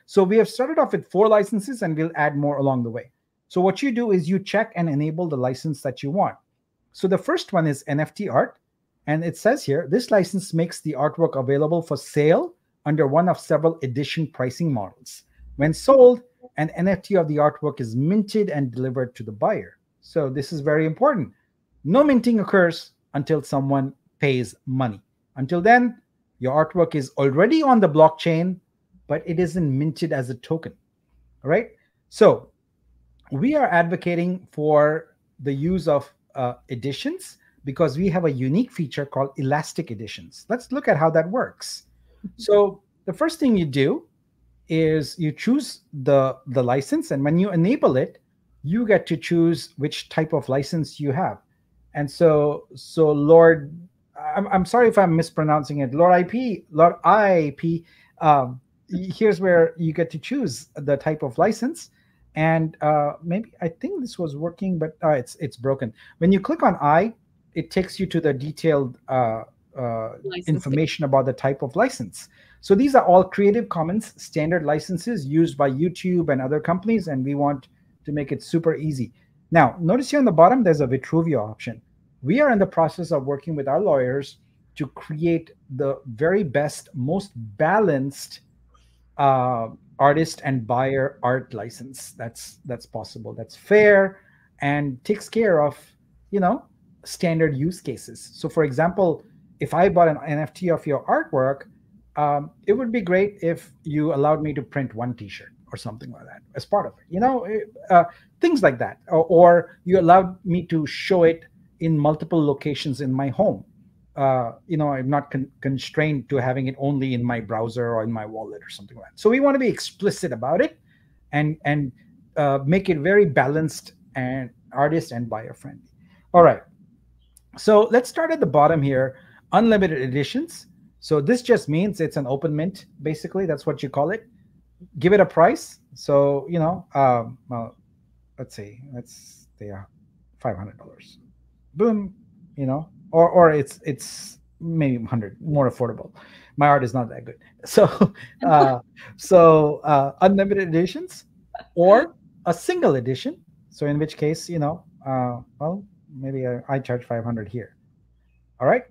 So we have started off with four licenses, and we'll add more along the way. So what you do is you check and enable the license that you want. So the first one is NFT art. And it says here this license makes the artwork available for sale under one of several edition pricing models. When sold, an NFT of the artwork is minted and delivered to the buyer. So this is very important. No minting occurs until someone pays money. Until then, your artwork is already on the blockchain, but it isn't minted as a token. All right. So we are advocating for the use of uh, editions because we have a unique feature called elastic editions. Let's look at how that works. Mm-hmm. So the first thing you do is you choose the the license and when you enable it you get to choose which type of license you have and so so lord i'm, I'm sorry if i'm mispronouncing it lord ip lord ip um, here's where you get to choose the type of license and uh, maybe i think this was working but uh, it's it's broken when you click on i it takes you to the detailed uh, uh, information about the type of license. So these are all Creative Commons standard licenses used by YouTube and other companies, and we want to make it super easy. Now, notice here on the bottom, there's a Vitruveo option. We are in the process of working with our lawyers to create the very best, most balanced uh, artist and buyer art license that's that's possible. That's fair and takes care of, you know, standard use cases. So, for example, if I bought an NFT of your artwork, um, it would be great if you allowed me to print one T-shirt or something like that as part of it. You know, uh, things like that, or, or, you allowed me to show it in multiple locations in my home. Uh, you know, I'm not con- constrained to having it only in my browser or in my wallet or something like that. So we want to be explicit about it, and and uh, make it very balanced and artist and buyer friendly. All right. So let's start at the bottom here, unlimited editions. So this just means it's an open mint, basically. That's what you call it. Give it a price. So, you know, um, well, let's see, let's say $500. Boom, you know, or, or it's, it's maybe 100 more affordable. My art is not that good. (laughs) So, uh, so uh, unlimited editions or a single edition. So in which case, you know, uh, well, maybe I, I charge 500 here. All right.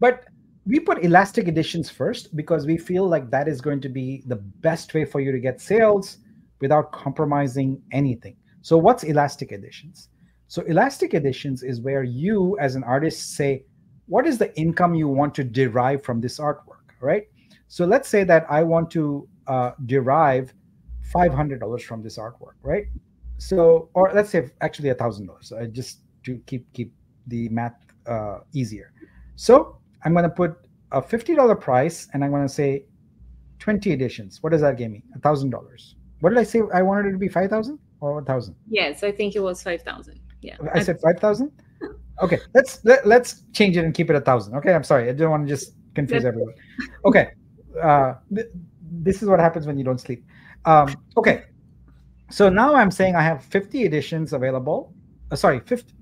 But we put elastic editions first because we feel like that is going to be the best way for you to get sales without compromising anything. So, what's elastic editions? So, elastic editions is where you, as an artist, say, what is the income you want to derive from this artwork, right? So, let's say that I want to uh, derive $500 from this artwork, right? So, or let's say actually a thousand dollars. I just to keep keep the math uh, easier. So I'm going to put a $50 price and I'm going to say 20 editions. What does that give me? A thousand dollars. What did I say? I wanted it to be 5,000 or 1,000? Yes, I think it was 5,000. Yeah. I said 5,000. Okay, let's let, let's change it and keep it a thousand. Okay, I'm sorry. I didn't want to just confuse everyone. Okay, uh, th- this is what happens when you don't sleep. Um, okay, so now I'm saying I have 50 editions available uh, sorry, 50,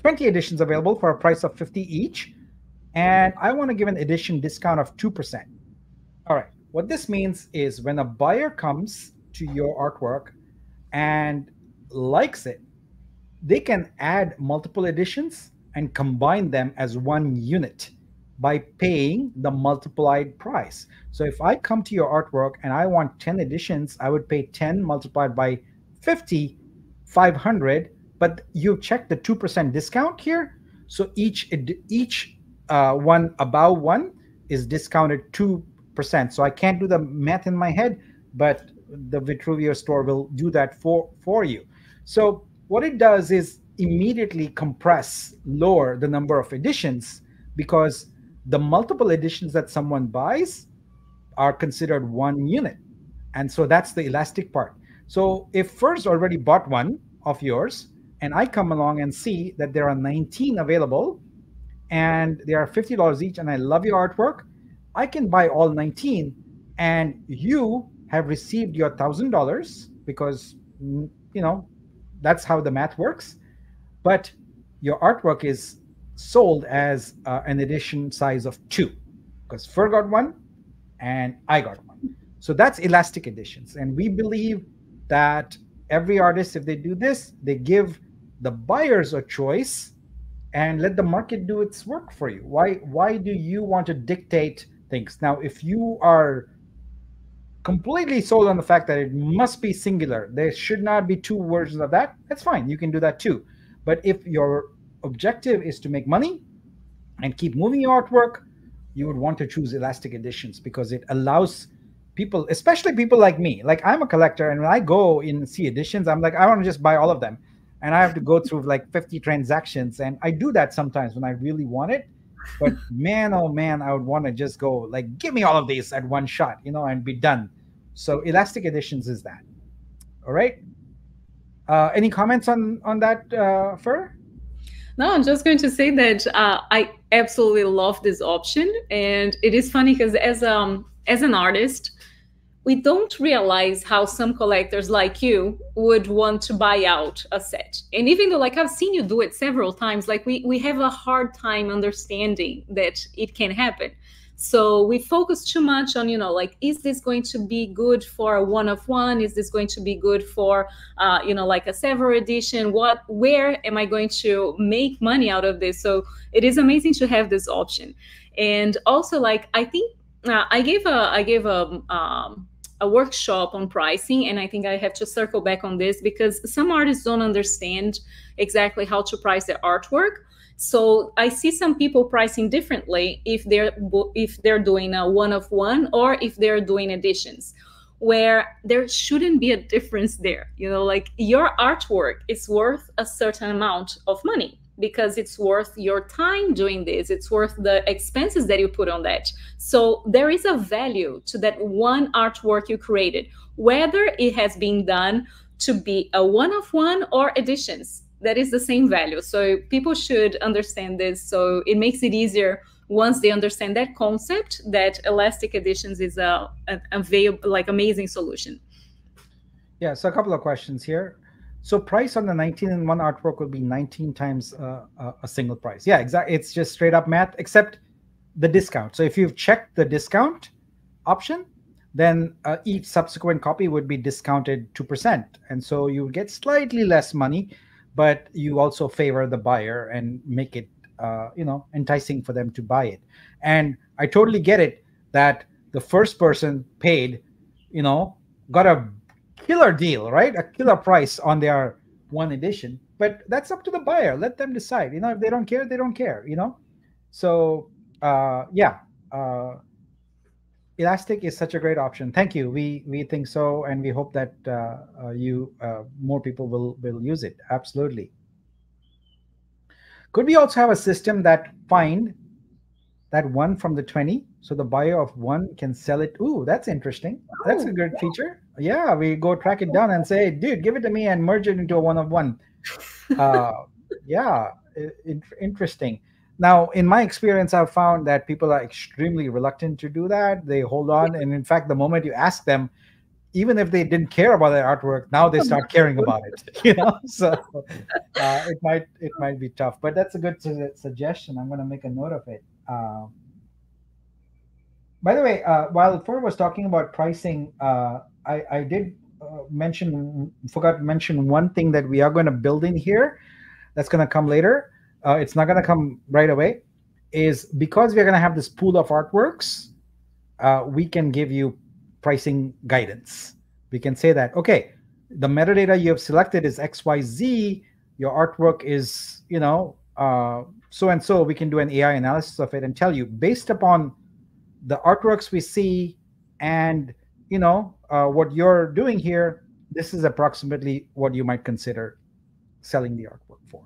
20 editions available for a price of 50 each. And I want to give an edition discount of 2%. All right. What this means is when a buyer comes to your artwork and likes it, they can add multiple editions and combine them as one unit by paying the multiplied price. So if I come to your artwork and I want 10 editions, I would pay 10 multiplied by 50, 500, but you check the 2% discount here. So each each uh, one above one is discounted 2%. So I can't do the math in my head, but the Vitruveo store will do that for, for you. So what it does is immediately compress, lower the number of editions because the multiple editions that someone buys are considered one unit. And so that's the elastic part. So if Fer already bought one of yours, and I come along and see that there are 19 available and they are $50 each, and I love your artwork, I can buy all 19 and you have received your $1,000 because, you know, that's how the math works. But your artwork is sold as uh, an edition size of two because Fer got one and I got one. So that's elastic editions. And we believe that every artist, if they do this, they give the buyers a choice and let the market do its work for you. Why why do you want to dictate things? Now, if you are completely sold on the fact that it must be singular, there should not be two versions of that, that's fine. You can do that too. But if your objective is to make money and keep moving your artwork, you would want to choose elastic editions because it allows people, especially people like me, like I'm a collector, and when I go in see editions, I'm like, I want to just buy all of them. And I have to go through like 50 transactions. And I do that sometimes when I really want it. But man, oh man, I would want to just go like, give me all of these at one shot, you know, and be done. So elastic editions is that. All right. Uh, any comments on on that, uh, Fer? No, I'm just going to say that uh, I absolutely love this option, and it is funny because as um as an artist, we don't realize how some collectors like you would want to buy out a set. And even though like I've seen you do it several times, like we we have a hard time understanding that it can happen. So we focus too much on, you know, like, is this going to be good for a one of one? Is this going to be good for, uh, you know, like a several edition? What, where am I going to make money out of this? So it is amazing to have this option. And also, like, I think uh, I gave a, I gave a, um, a workshop on pricing and i think i have to circle back on this because some artists don't understand exactly how to price their artwork so I see some people pricing differently if they're if they're doing a one of one or if they're doing editions where there shouldn't be a difference there. You know, like your artwork is worth a certain amount of money because it's worth your time doing this. It's worth the expenses that you put on that. So there is a value to that one artwork you created, whether it has been done to be a one of one or editions that is the same value. So people should understand this. So it makes it easier once they understand that concept that elastic editions is a, a, a like amazing solution. Yeah. So a couple of questions here. So price on the 19 and one artwork would be 19 times uh, a single price. Yeah, exactly. It's just straight up math, except the discount. So if you've checked the discount option, then uh, each subsequent copy would be discounted 2%. And so you get slightly less money but you also favor the buyer and make it uh, you know enticing for them to buy it and i totally get it that the first person paid you know got a killer deal right a killer price on their one edition but that's up to the buyer let them decide you know if they don't care they don't care you know so uh yeah uh Elastic is such a great option. Thank you. We we think so, and we hope that uh, uh, you uh, more people will will use it. Absolutely. Could we also have a system that find that one from the 20 so the buyer of one can sell it ooh that's interesting that's a good feature yeah we go track it down and say dude give it to me and merge it into a one of one (laughs) uh, yeah interesting now, in my experience, I've found that people are extremely reluctant to do that. They hold on. And in fact, the moment you ask them, even if they didn't care about their artwork, now they start caring about it. (laughs) You know, (laughs) so uh, it might it might be tough. But that's a good su- suggestion. I'm going to make a note of it. Um, by the way, uh, while Fer was talking about pricing, uh, I, I did uh, mention forgot to mention one thing that we are going to build in here that's going to come later. Uh, it's not going to come right away is because we're going to have this pool of artworks uh, we can give you pricing guidance. We can say that okay the metadata you have selected is xyz your artwork is you know so and so we can do an ai analysis of it and tell you based upon the artworks we see and you know uh, what you're doing here this is approximately what you might consider selling the artwork for.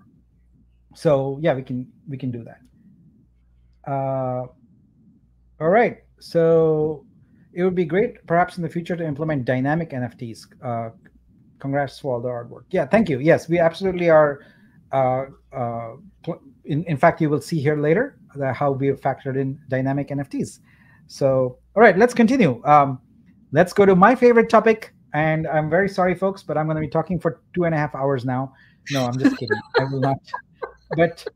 So yeah we can we can do that. Uh, all right. So it would be great perhaps in the future to implement dynamic nfts uh, congrats for all the hard work yeah thank you. Yes we absolutely are uh, uh, in, in fact you will see here later how we have factored in dynamic nfts so all right let's continue um, let's go to my favorite topic. And I'm very sorry, folks, but I'm going to be talking for two and a half hours now. No, I'm just kidding. I will not. But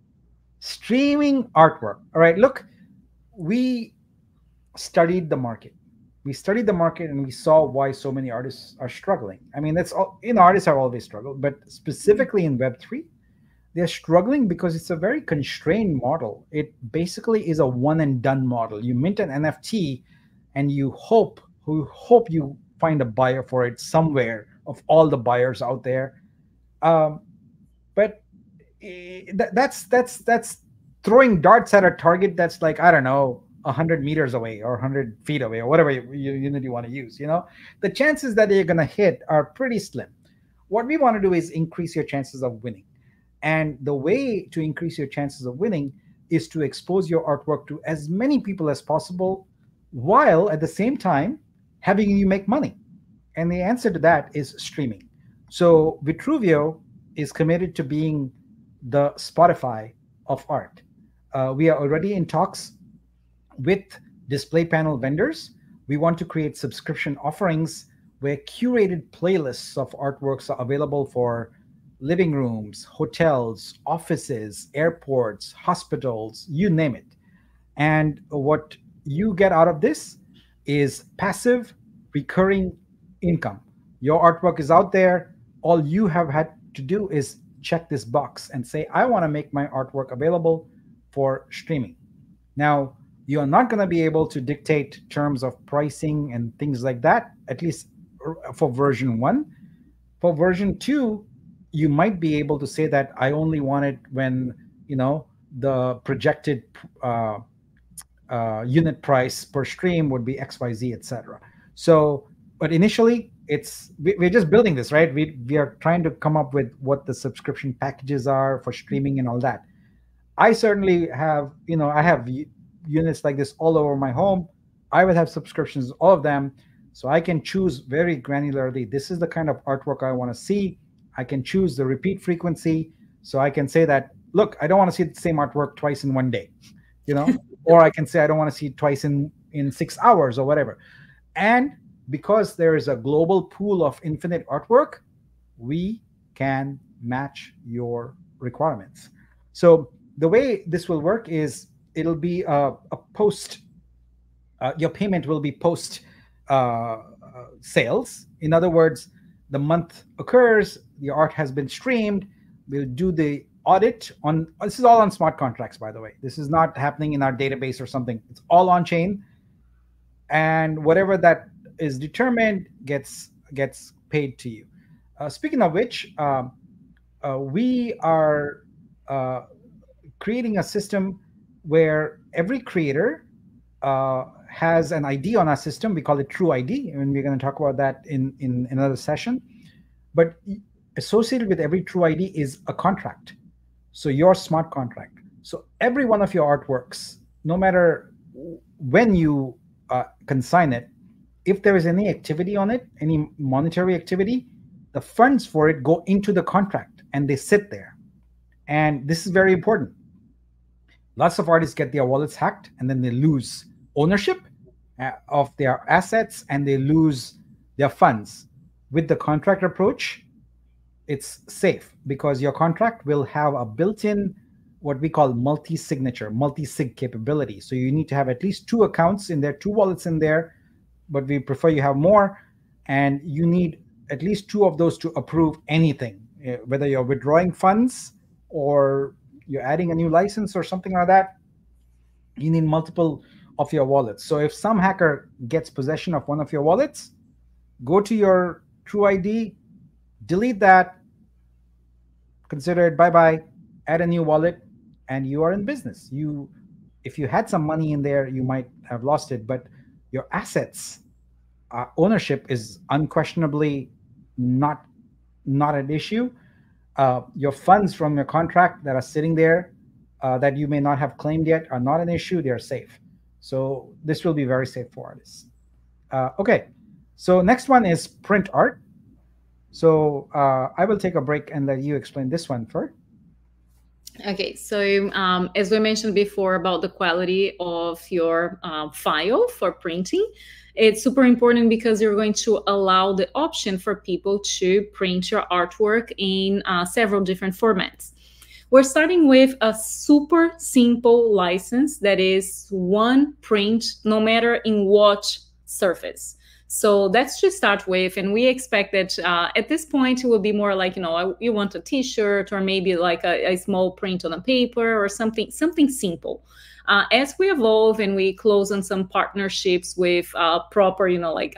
streaming artwork. All right, look, we studied the market. We studied the market and we saw why so many artists are struggling. I mean, that's all, you know, artists have always struggled, but specifically in Web3, they're struggling because it's a very constrained model. It basically is a one and done model. You mint an NFT and you hope who hope you find a buyer for it somewhere of all the buyers out there. Um, but that's that's that's throwing darts at a target that's like I don't know 100 meters away or 100 feet away or whatever unit you want to use. You know, the chances that you're going to hit are pretty slim. What we want to do is increase your chances of winning. And the way to increase your chances of winning is to expose your artwork to as many people as possible while at the same time having you make money? And the answer to that is streaming. So Vitruveo is committed to being the Spotify of art. Uh, we are already in talks with display panel vendors. We want to create subscription offerings where curated playlists of artworks are available for living rooms, hotels, offices, airports, hospitals, you name it. And what you get out of this is passive recurring income. Your artwork is out there. All you have had to do is check this box and say, I want to make my artwork available for streaming. Now, you're not going to be able to dictate terms of pricing and things like that, at least for version one. For version two, you might be able to say that I only want it when, you know, the projected uh, uh, unit price per stream would be XYZ, etc. So, but initially, it's we, we're just building this, right? We we are trying to come up with what the subscription packages are for streaming and all that. I certainly have, you know, I have units like this all over my home. I would have subscriptions, all of them, so I can choose very granularly. This is the kind of artwork I want to see. I can choose the repeat frequency, so I can say that, look, I don't want to see the same artwork twice in one day, you know. (laughs) or I can say I don't want to see it twice in in six hours or whatever. And because there is a global pool of infinite artwork, we can match your requirements. So the way this will work is it'll be a, a post. Uh, your payment will be post uh, uh, sales. In other words, the month occurs, the art has been streamed. We'll do the audit on this is all on smart contracts by the way. This is not happening in our database or something. It's all on chain and whatever that is determined gets gets paid to you. Uh, speaking of which um, uh, we are uh, creating a system where every creator uh, has an id on our system we call it true id and we're going to talk about that in in another session but associated with every true id is a contract so your smart contract. So every one of your artworks, no matter when you uh, consign it, if there is any activity on it, any monetary activity, the funds for it go into the contract and they sit there. And this is very important. Lots of artists get their wallets hacked and then they lose ownership uh, of their assets and they lose their funds. With the contract approach, it's safe because your contract will have a built-in what we call multi-signature, multi-sig capability. So you need to have at least two accounts in there, two wallets in there, but we prefer you have more. And you need at least two of those to approve anything, eh, whether you're withdrawing funds or you're adding a new license or something like that. You need multiple of your wallets. So if some hacker gets possession of one of your wallets, go to your True ID, delete that, consider it bye bye, add a new wallet, and you are in business. You, if you had some money in there, you might have lost it, but your assets uh, ownership is unquestionably not not an issue. Uh, your funds from your contract that are sitting there uh, that you may not have claimed yet are not an issue. They are safe. So this will be very safe for artists. Uh, okay, so next one is print art. So uh, I will take a break and let you explain this one first. Okay, so um, as we mentioned before about the quality of your uh, file for printing, it's super important because you're going to allow the option for people to print your artwork in uh, several different formats. We're starting with a super simple license that is one print, no matter in what surface. So that's to start with. And we expect that uh, at this point, it will be more like, you know, you want a t-shirt or maybe like a, a small print on a paper or something, something simple. Uh, as we evolve and we close on some partnerships with uh, proper, you know, like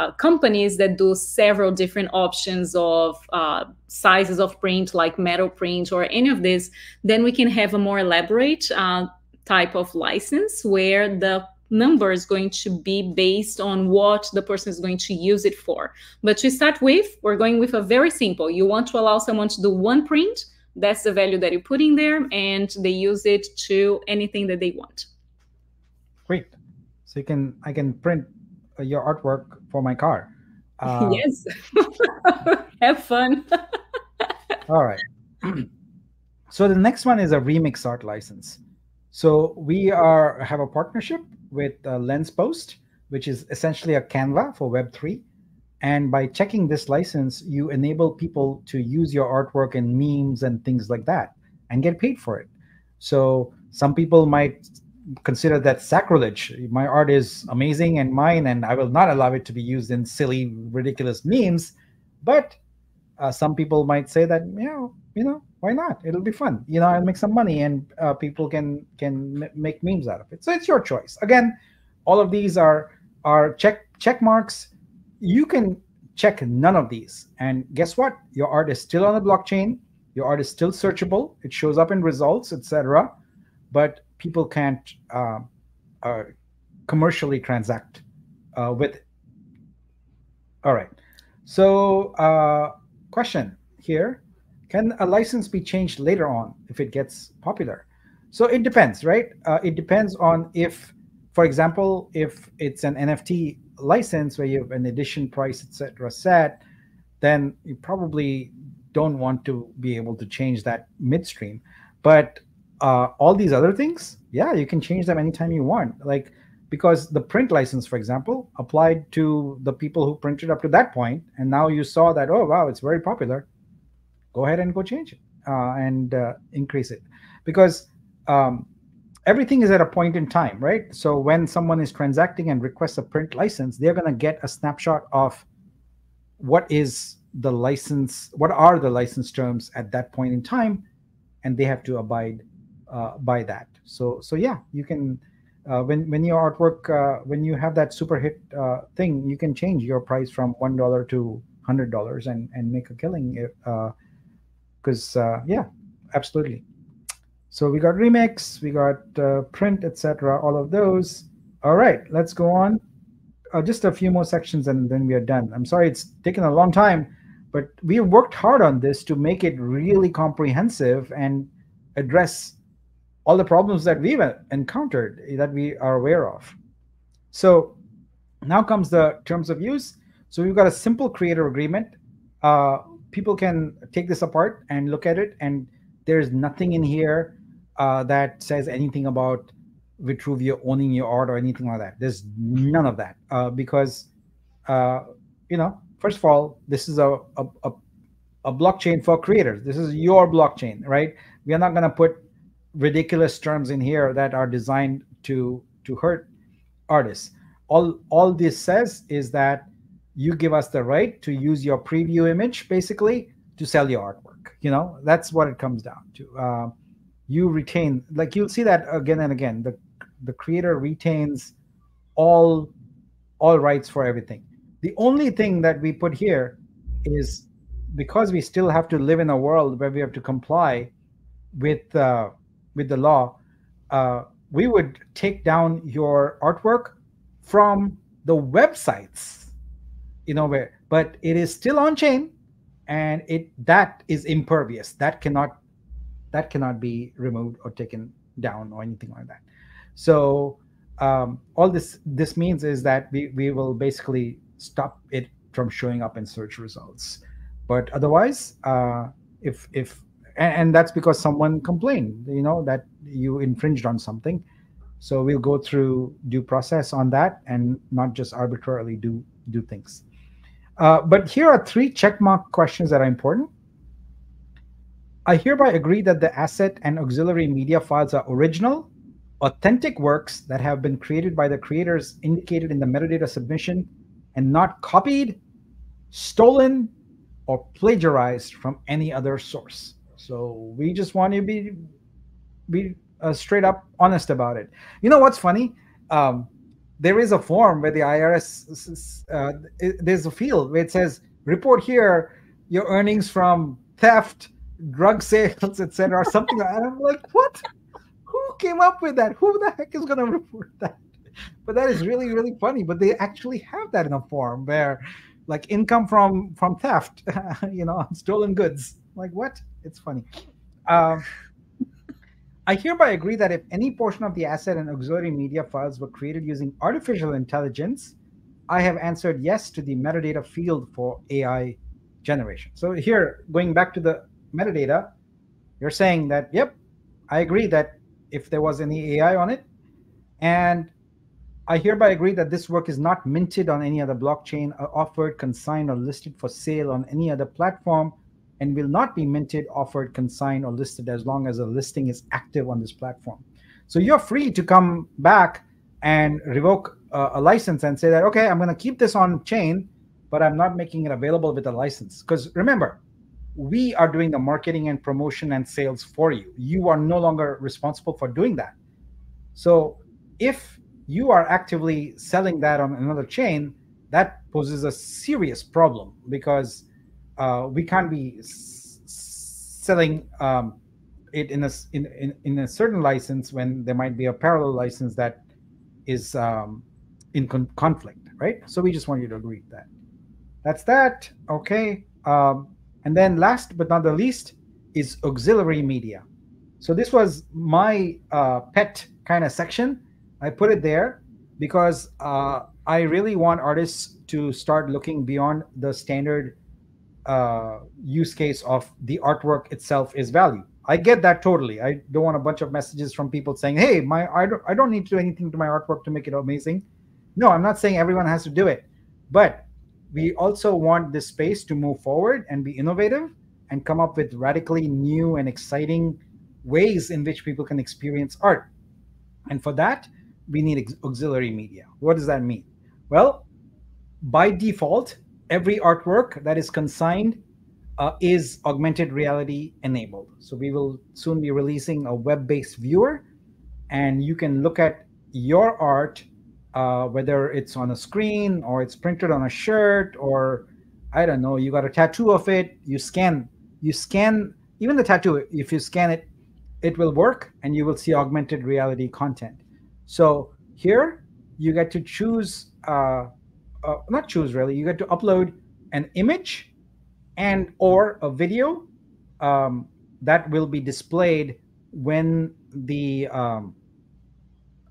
uh, companies that do several different options of uh, sizes of print, like metal print or any of this, then we can have a more elaborate uh, type of license where the number is going to be based on what the person is going to use it for. But to start with, we're going with a very simple. You want to allow someone to do one print, that's the value that you put in there, and they use it to anything that they want. Great. So you can I can print your artwork for my car. (laughs) Uh, yes. (laughs) Have fun. (laughs) all right. (clears throat) so the next one is a remix art license. So we are have a partnership with uh, LensPost, which is essentially a Canva for Web3. And by checking this license, you enable people to use your artwork in memes and things like that and get paid for it. So some people might consider that sacrilege. My art is amazing and mine, and I will not allow it to be used in silly, ridiculous memes. But uh, some people might say that, you know, you know, why not? It'll be fun. You know, I'll make some money, and uh, people can can make memes out of it. So it's your choice. Again, all of these are are check check marks. You can check none of these, and guess what? Your art is still on the blockchain. Your art is still searchable. It shows up in results, etc. But people can't uh, uh, commercially transact uh, with it. All right. So, uh, question here can a license be changed later on if it gets popular? So it depends, right? Uh, it depends on if, for example, if it's an NFT license where you have an edition price, etc., set, then you probably don't want to be able to change that midstream. But uh, all these other things, yeah, you can change them anytime you want. Like because the print license, for example, applied to the people who printed up to that point, and now you saw that oh wow, it's very popular go ahead and go change it uh, and uh, increase it because um, everything is at a point in time, right? So when someone is transacting and requests a print license, they're going to get a snapshot of what is the license, what are the license terms at that point in time, and they have to abide uh, by that. So, so yeah, you can uh, when when your artwork uh, when you have that super hit uh, thing, you can change your price from one dollar to hundred dollars and and make a killing uh, because uh, yeah absolutely. So we got remix we got uh, print etc all of those. All right let's go on. Uh, just a few more sections and then we are done. I'm sorry it's taken a long time but we worked hard on this to make it really comprehensive and address all the problems that we've encountered that we are aware of so now comes the terms of use so we've got a simple creator agreement uh, people can take this apart and look at it, and there's nothing in here uh, that says anything about Vitruveo owning your art or anything like that. There's none of that uh, because, uh, you know, first of all, this is a, a, a, a blockchain for creators. This is your blockchain, right? We are not going to put ridiculous terms in here that are designed to to hurt artists. All all this says is that you give us the right to use your preview image basically to sell your artwork you know? That's what it comes down to. Uh, you retain like you'll see that again and again. The the creator retains all all rights for everything. The only thing that we put here is because we still have to live in a world where we have to comply with uh, with the law uh, we would take down your artwork from the websites you know where but it is still on chain and it that is impervious. That cannot that cannot be removed or taken down or anything like that. So um, all this this means is that we, we will basically stop it from showing up in search results. But otherwise uh, if if and, and that's because someone complained you know that you infringed on something. So we'll go through due process on that and not just arbitrarily do do things. Uh, but here are three checkmark questions that are important. I hereby agree that the asset and auxiliary media files are original, authentic works that have been created by the creators indicated in the metadata submission and not copied, stolen, or plagiarized from any other source. So we just want to be be uh, straight up honest about it. You know what's funny? Um, there is a form where the IRS uh, there's a field where it says report here your earnings from theft drug sales, etc., or something. like that. I'm like, what? Who came up with that? Who the heck is going (laughs) to report that? But that is really, really funny. But they actually have that in a form where, like, income from from theft, (laughs) you know, stolen goods. Like, what? It's funny. Um, I hereby agree that if any portion of the asset and auxiliary media files were created using artificial intelligence, I have answered yes to the metadata field for AI generation. So here, going back to the metadata, you're saying that, yep, I agree that if there was any AI on it, and I hereby agree that this work is not minted on any other blockchain, or offered, consigned, or listed for sale on any other platform, and will not be minted, offered, consigned, or listed as long as a listing is active on this platform. So you're free to come back and revoke uh, a license and say that, okay, I'm going to keep this on chain, but I'm not making it available with a license. Because remember, we are doing the marketing and promotion and sales for you. You are no longer responsible for doing that. So if you are actively selling that on another chain, that poses a serious problem because uh, we can't be s- selling um, it in a in, in, in a certain license when there might be a parallel license that is um, in con- conflict, right? So we just want you to agree that. That's that. Okay. Um, and then last but not the least is auxiliary media. So this was my uh, pet kind of section. I put it there because uh, I really want artists to start looking beyond the standard uh, use case of the artwork itself is value. I get that totally. I don't want a bunch of messages from people saying, "Hey, my I don't I don't need to do anything to my artwork to make it amazing." No, I'm not saying everyone has to do it, but we also want this space to move forward and be innovative and come up with radically new and exciting ways in which people can experience art. And for that, we need auxiliary media. What does that mean? Well, by default, every artwork that is consigned uh, is augmented reality enabled. So we will soon be releasing a web based viewer, and you can look at your art uh, whether it's on a screen or it's printed on a shirt or I don't know, you got a tattoo of it, you scan, you scan even the tattoo, if you scan it, it will work and you will see augmented reality content. So here you get to choose, uh, uh, not choose really, you get to upload an image and or a video um, that will be displayed when the um,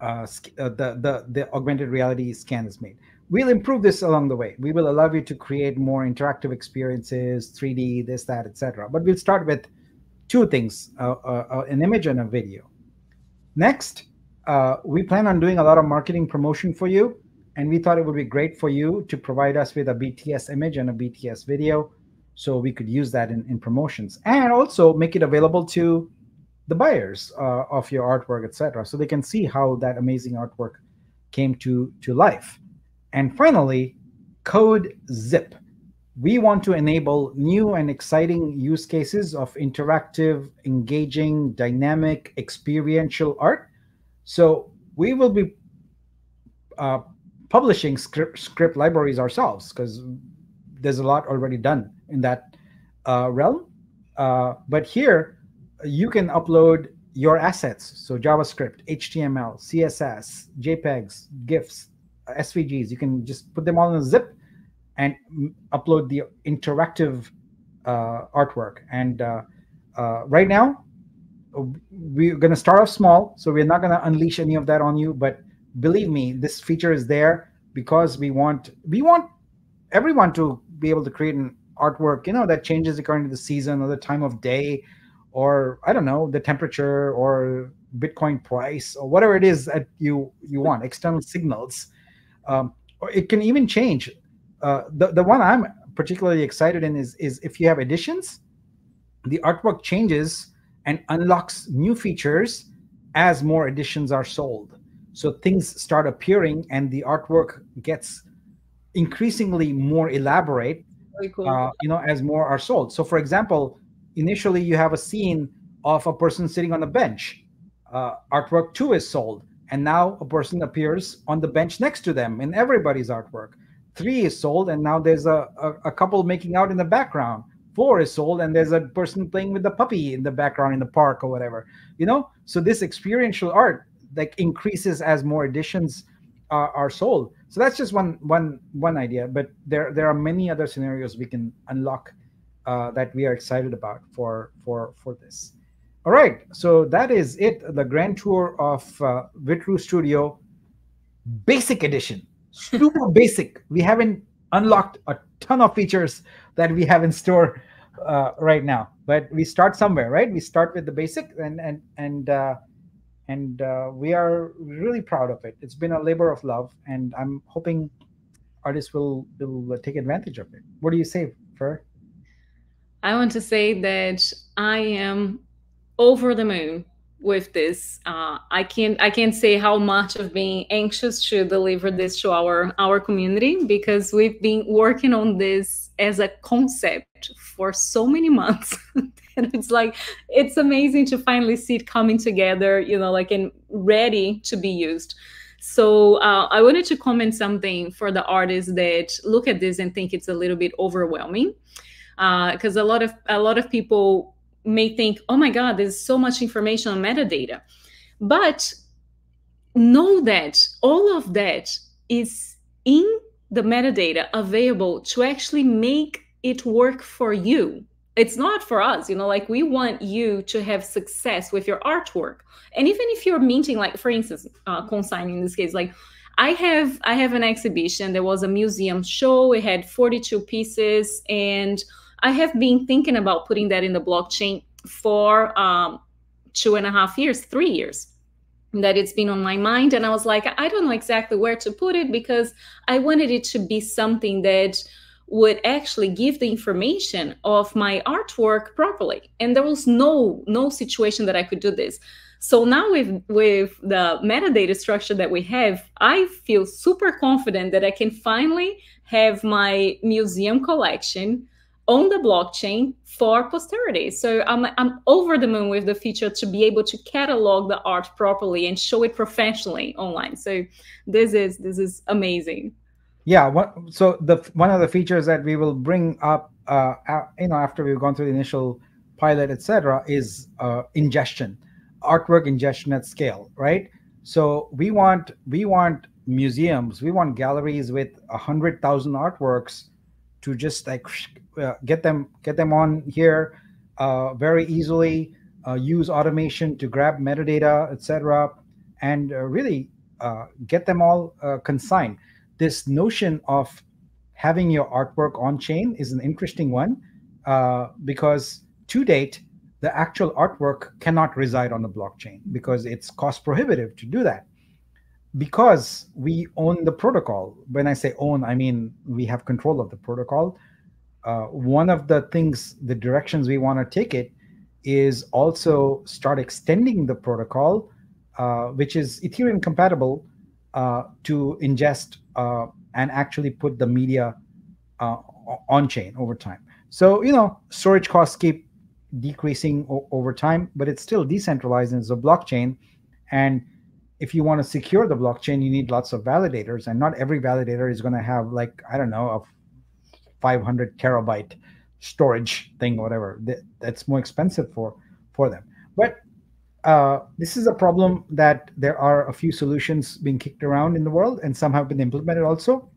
uh, uh, the, the, the augmented reality scan is made. We'll improve this along the way. We will allow you to create more interactive experiences, 3D, this, that, etc. But we'll start with two things, uh, uh, uh, an image and a video. Next, uh, we plan on doing a lot of marketing promotion for you. And we thought it would be great for you to provide us with a BTS image and a BTS video so we could use that in, in promotions and also make it available to the buyers uh, of your artwork, etc., so they can see how that amazing artwork came to to life. And finally, code zip. We want to enable new and exciting use cases of interactive, engaging, dynamic, experiential art. So we will be uh, publishing script, script libraries ourselves because there's a lot already done in that uh, realm. Uh, but here, you can upload your assets. So JavaScript, HTML, CSS, JPEGs, GIFs, SVGs. You can just put them all in a zip and upload the interactive uh, artwork. And uh, uh, right now, we're going to start off small. So we're not going to unleash any of that on you. But believe me, this feature is there because we want we want everyone to be able to create an artwork, you know, that changes according to the season or the time of day, or I don't know, the temperature or Bitcoin price or whatever it is that you you want, external signals. Um, it can even change. Uh, the the one I'm particularly excited in is is if you have additions, the artwork changes and unlocks new features as more editions are sold. So things start appearing and the artwork gets increasingly more elaborate cool. uh, you know as more are sold. So for example initially you have a scene of a person sitting on a bench uh, artwork two is sold and now a person appears on the bench next to them in everybody's artwork. Three is sold and now there's a, a, a couple making out in the background. Four is sold and there's a person playing with the puppy in the background in the park or whatever you know? So this experiential art like increases as more editions are, are sold. So that's just one one one idea but there there are many other scenarios we can unlock uh, that we are excited about for for for this. All right so that is it the grand tour of uh, VTRU Studio basic edition. Super (laughs) basic. We haven't unlocked a ton of features that we have in store uh, right now but we start somewhere right? We start with the basic and and and uh, and uh, we are really proud of it. It's been a labor of love, and I'm hoping artists will will take advantage of it. What do you say, Fer? I want to say that I am over the moon with this. Uh, I can't I can't say how much of being anxious to deliver this to our our community because we've been working on this as a concept for so many months (laughs) and it's like it's amazing to finally see it coming together you know like and ready to be used. So uh, i wanted to comment something for the artists that look at this and think it's a little bit overwhelming because uh, a lot of a lot of people may think oh my god there's so much information on metadata. But know that all of that is in the metadata available to actually make it work for you it's not for us you know like we want you to have success with your artwork. And even if you're minting like for instance uh, consigning in this case like i have i have an exhibition. There was a museum show. It had 42 pieces. And i have been thinking about putting that in the blockchain for um, two and a half years three years that it's been on my mind. And i was like i don't know exactly where to put it because i wanted it to be something that would actually give the information of my artwork properly. And there was no no situation that i could do this. So now with with the metadata structure that we have i feel super confident that i can finally have my museum collection on the blockchain for posterity. So i'm, I'm over the moon with the feature to be able to catalog the art properly and show it professionally online. So this is this is amazing yeah what, so the one of the features that we will bring up uh, you know after we've gone through the initial pilot etc is uh, ingestion artwork ingestion at scale right? So we want we want museums we want galleries with a hundred thousand artworks to just like uh, get them get them on here uh, very easily uh, use automation to grab metadata etc and uh, really uh, get them all uh, consigned this notion of having your artwork on chain is an interesting one uh, because to date, the actual artwork cannot reside on the blockchain because it's cost prohibitive to do that. Because we own the protocol. When I say own, I mean we have control of the protocol. Uh, one of the things, the directions we want to take it is also start extending the protocol, uh, which is Ethereum compatible uh, to ingest uh, and actually put the media uh, on chain over time. So you know, storage costs keep decreasing over time, but it's still decentralized it's a blockchain. And if you want to secure the blockchain, you need lots of validators, and not every validator is going to have like I don't know a 500 terabyte storage thing, or whatever. That's more expensive for for them. But uh, this is a problem that there are a few solutions being kicked around in the world, and some have been implemented also.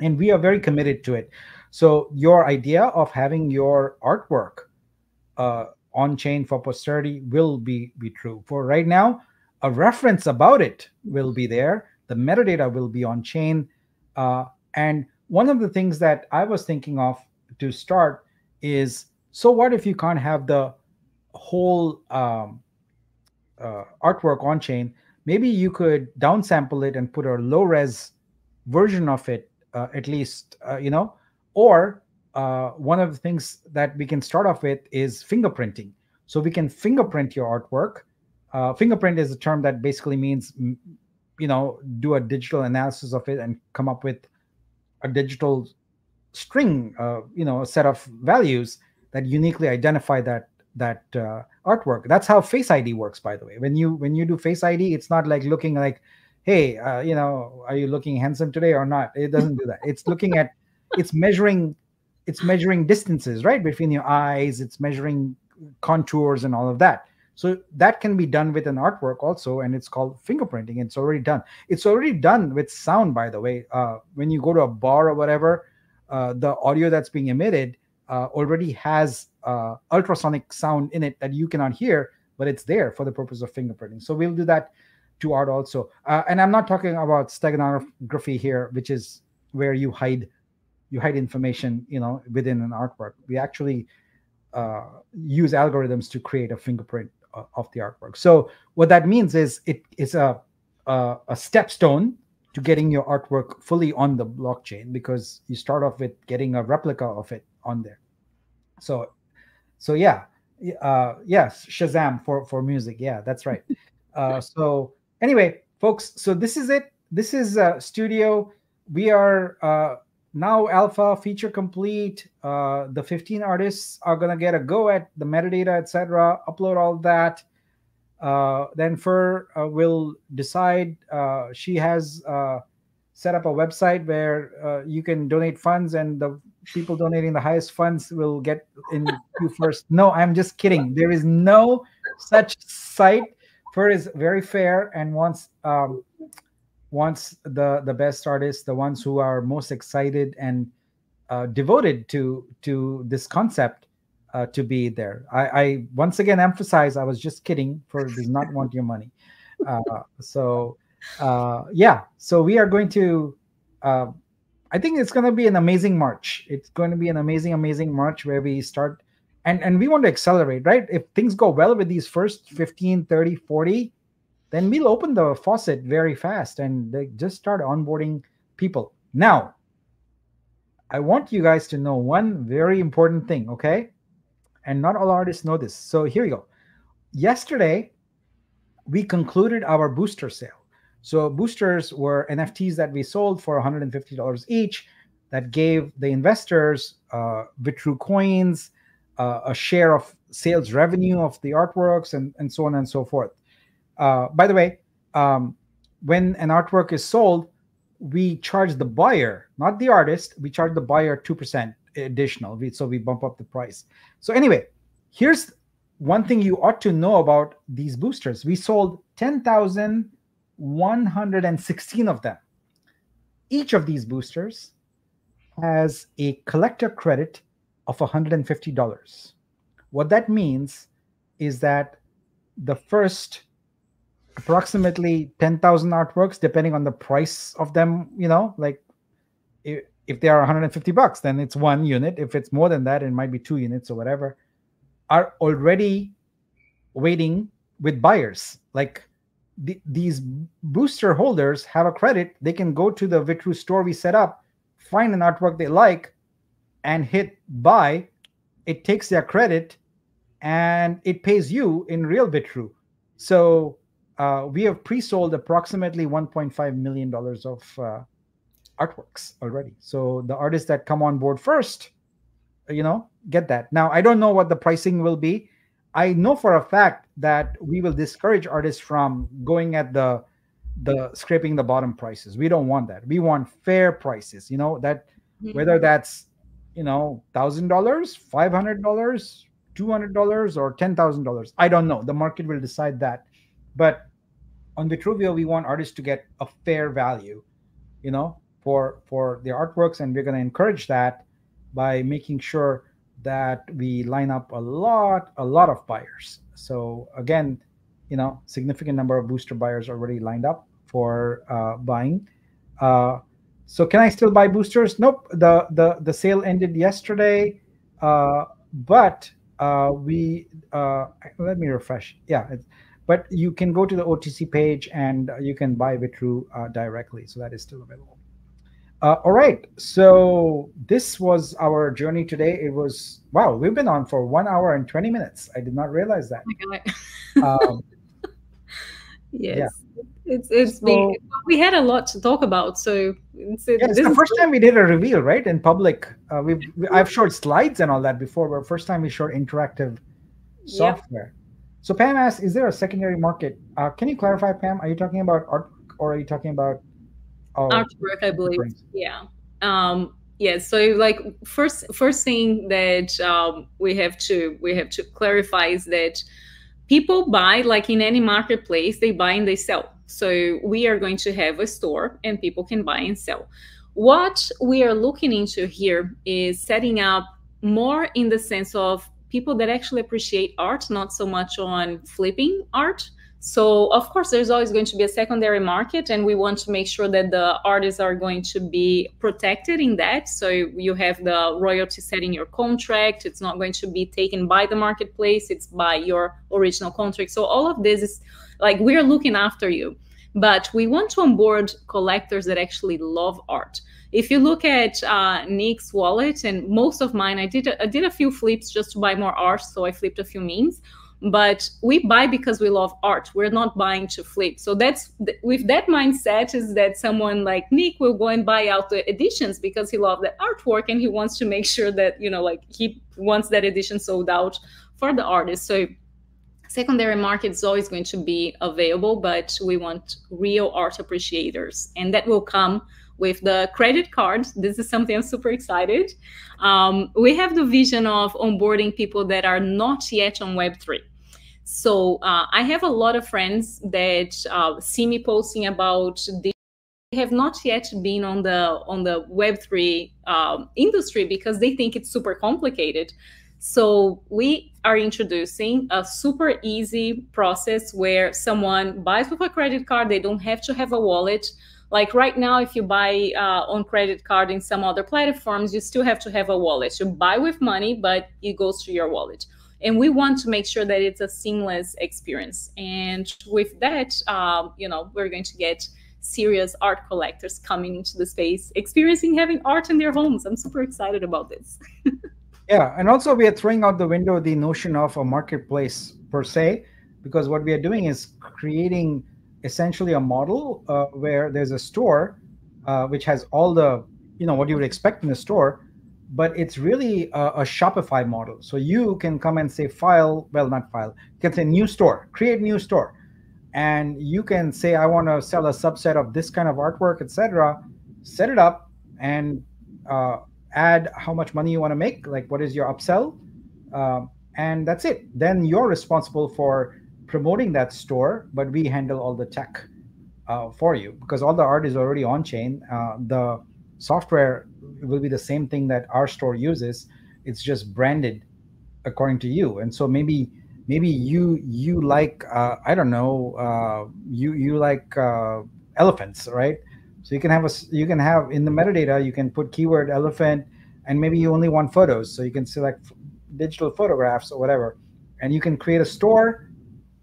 And we are very committed to it. So your idea of having your artwork uh, on chain for posterity will be be true. For right now, a reference about it will be there. The metadata will be on chain. Uh, and one of the things that I was thinking of to start is so what if you can't have the whole um, uh, artwork on chain? Maybe you could downsample it and put a low res version of it, uh, at least, uh, you know, or uh, one of the things that we can start off with is fingerprinting. So we can fingerprint your artwork. Uh, fingerprint is a term that basically means, you know, do a digital analysis of it and come up with a digital string, uh, you know, a set of values that uniquely identify that that uh, artwork. That's how Face ID works, by the way. When you when you do Face ID, it's not like looking like, hey, uh, you know, are you looking handsome today or not? It doesn't do that. It's looking at, (laughs) it's measuring it's measuring distances right between your eyes it's measuring contours and all of that so that can be done with an artwork also and it's called fingerprinting it's already done it's already done with sound by the way uh, when you go to a bar or whatever uh, the audio that's being emitted uh, already has uh, ultrasonic sound in it that you cannot hear but it's there for the purpose of fingerprinting. So we'll do that to art also. Uh, and i'm not talking about steganography here which is where you hide you hide information you know within an artwork. We actually uh, use algorithms to create a fingerprint uh, of the artwork. So what that means is it is a a, a stepstone to getting your artwork fully on the blockchain because you start off with getting a replica of it on there. So so yeah uh yes shazam for for music. Yeah that's right. (laughs) Uh so anyway folks so this is it. This is uh studio. We are uh now alpha feature complete. Uh, the 15 artists are going to get a go at the metadata etc upload all that. Uh, then Fer uh, will decide uh, she has uh, set up a website where uh, you can donate funds and the people donating the highest funds will get in (laughs) you first no i'm just kidding there is no such site Fer is very fair and wants um, wants the the best artists, the ones who are most excited and uh, devoted to to this concept uh, to be there. I, I, once again emphasize I was just kidding. Fer does not want your money. Uh, so uh, yeah, so we are going to. Uh, I think it's going to be an amazing March. It's going to be an amazing, amazing March where we start and and we want to accelerate, right? If things go well with these first 15, 30, 40, then we'll open the faucet very fast and they just start onboarding people. Now, I want you guys to know one very important thing, okay? And not all artists know this. So here we go. Yesterday, we concluded our booster sale. So boosters were NFTs that we sold for $150 each that gave the investors uh, VTRU coins, uh, a share of sales revenue of the artworks, and, and so on and so forth. Uh, by the way, um, when an artwork is sold, we charge the buyer, not the artist. We charge the buyer two percent additional, so we bump up the price. So anyway, here's one thing you ought to know about these boosters. We sold ten thousand one hundred and sixteen of them. Each of these boosters has a collector credit of $150. What that means is that the first approximately 10,000 artworks, depending on the price of them, you know, like if, if they are 150 bucks, then it's one unit. If it's more than that, it might be two units or whatever, are already waiting with buyers. Like the, these booster holders have a credit. They can go to the VTRU store we set up, find an artwork they like, and hit buy. It takes their credit and it pays you in real VTRU. So uh, we have pre-sold approximately 1.5 million dollars of uh, artworks already. So the artists that come on board first, you know, get that. Now I don't know what the pricing will be. I know for a fact that we will discourage artists from going at the the scraping the bottom prices. We don't want that. We want fair prices. You know that mm-hmm. whether that's you know thousand dollars, five hundred dollars, two hundred dollars, or ten thousand dollars. I don't know. The market will decide that. But on Vitruveo, we want artists to get a fair value. You know, for for their artworks, and we're going to encourage that by making sure that we line up a lot a lot of buyers. So again you know significant number of booster buyers already lined up for uh, buying. Uh, so can i still buy boosters? Nope. The the the sale ended yesterday. Uh, but uh, we uh, let me refresh. Yeah but you can go to the otc page and you can buy VTRU uh, directly. So that is still available uh, all right. So this was our journey today. It was wow. We've been on for one hour and twenty minutes. I did not realize that. Oh um, (laughs) yes. Yeah. It's it's so, been, we had a lot to talk about. So it's, yeah, it's the first time we did a reveal, right, in public. Uh, we've we, I've showed slides and all that before, but first time we showed interactive software. So Pam asked, "Is there a secondary market?" Uh, can you clarify, Pam? Are you talking about art, or are you talking about oh, artwork, I believe. Yeah. Um, yeah. So like first first thing that um, we have to we have to clarify is that people buy like in any marketplace they buy and they sell. So we are going to have a store and people can buy and sell. What we are looking into here is setting up more in the sense of people that actually appreciate art, not so much on flipping art, so of course, there's always going to be a secondary market, and we want to make sure that the artists are going to be protected in that. So you have the royalty set in your contract. It's not going to be taken by the marketplace. It's by your original contract. So all of this is like we're looking after you, but we want to onboard collectors that actually love art. If you look at uh, Nik's wallet and most of mine, I did a, I did a few flips just to buy more art, so I flipped a few memes but we buy because we love art we're not buying to flip so that's with that mindset is that someone like Nik will go and buy out the editions because he loves the artwork and he wants to make sure that you know like he wants that edition sold out for the artist so secondary market is always going to be available but we want real art appreciators and that will come with the credit card. This is something I'm super excited. Um, we have the vision of onboarding people that are not yet on Web3. So uh, I have a lot of friends that uh, see me posting about this have not yet been on the on the web3 um, industry because they think it's super complicated so we are introducing a super easy process where someone buys with a credit card they don't have to have a wallet like right now, if you buy uh, on credit card in some other platforms, you still have to have a wallet. You buy with money, but it goes to your wallet. And we want to make sure that it's a seamless experience. And with that, um, you know, we're going to get serious art collectors coming into the space, experiencing having art in their homes. I'm super excited about this. (laughs) yeah, and also we are throwing out the window the notion of a marketplace per se, because what we are doing is creating essentially a model uh, where there's a store uh, which has all the you know what you would expect in a store but it's really a, a, shopify model. So you can come and say file well not file you can say new store create new store. And you can say i want to sell a subset of this kind of artwork etc set it up and uh, add how much money you want to make like what is your upsell uh, and that's it. Then you're responsible for promoting that store, but we handle all the tech uh, for you because all the art is already on chain. Uh, the software will be the same thing that our store uses. It's just branded according to you, and so maybe maybe you you like uh, I don't know uh, you you like uh, elephants, right? So you can have a you can have in the metadata you can put keyword elephant, and maybe you only want photos, so you can select digital photographs or whatever, and you can create a store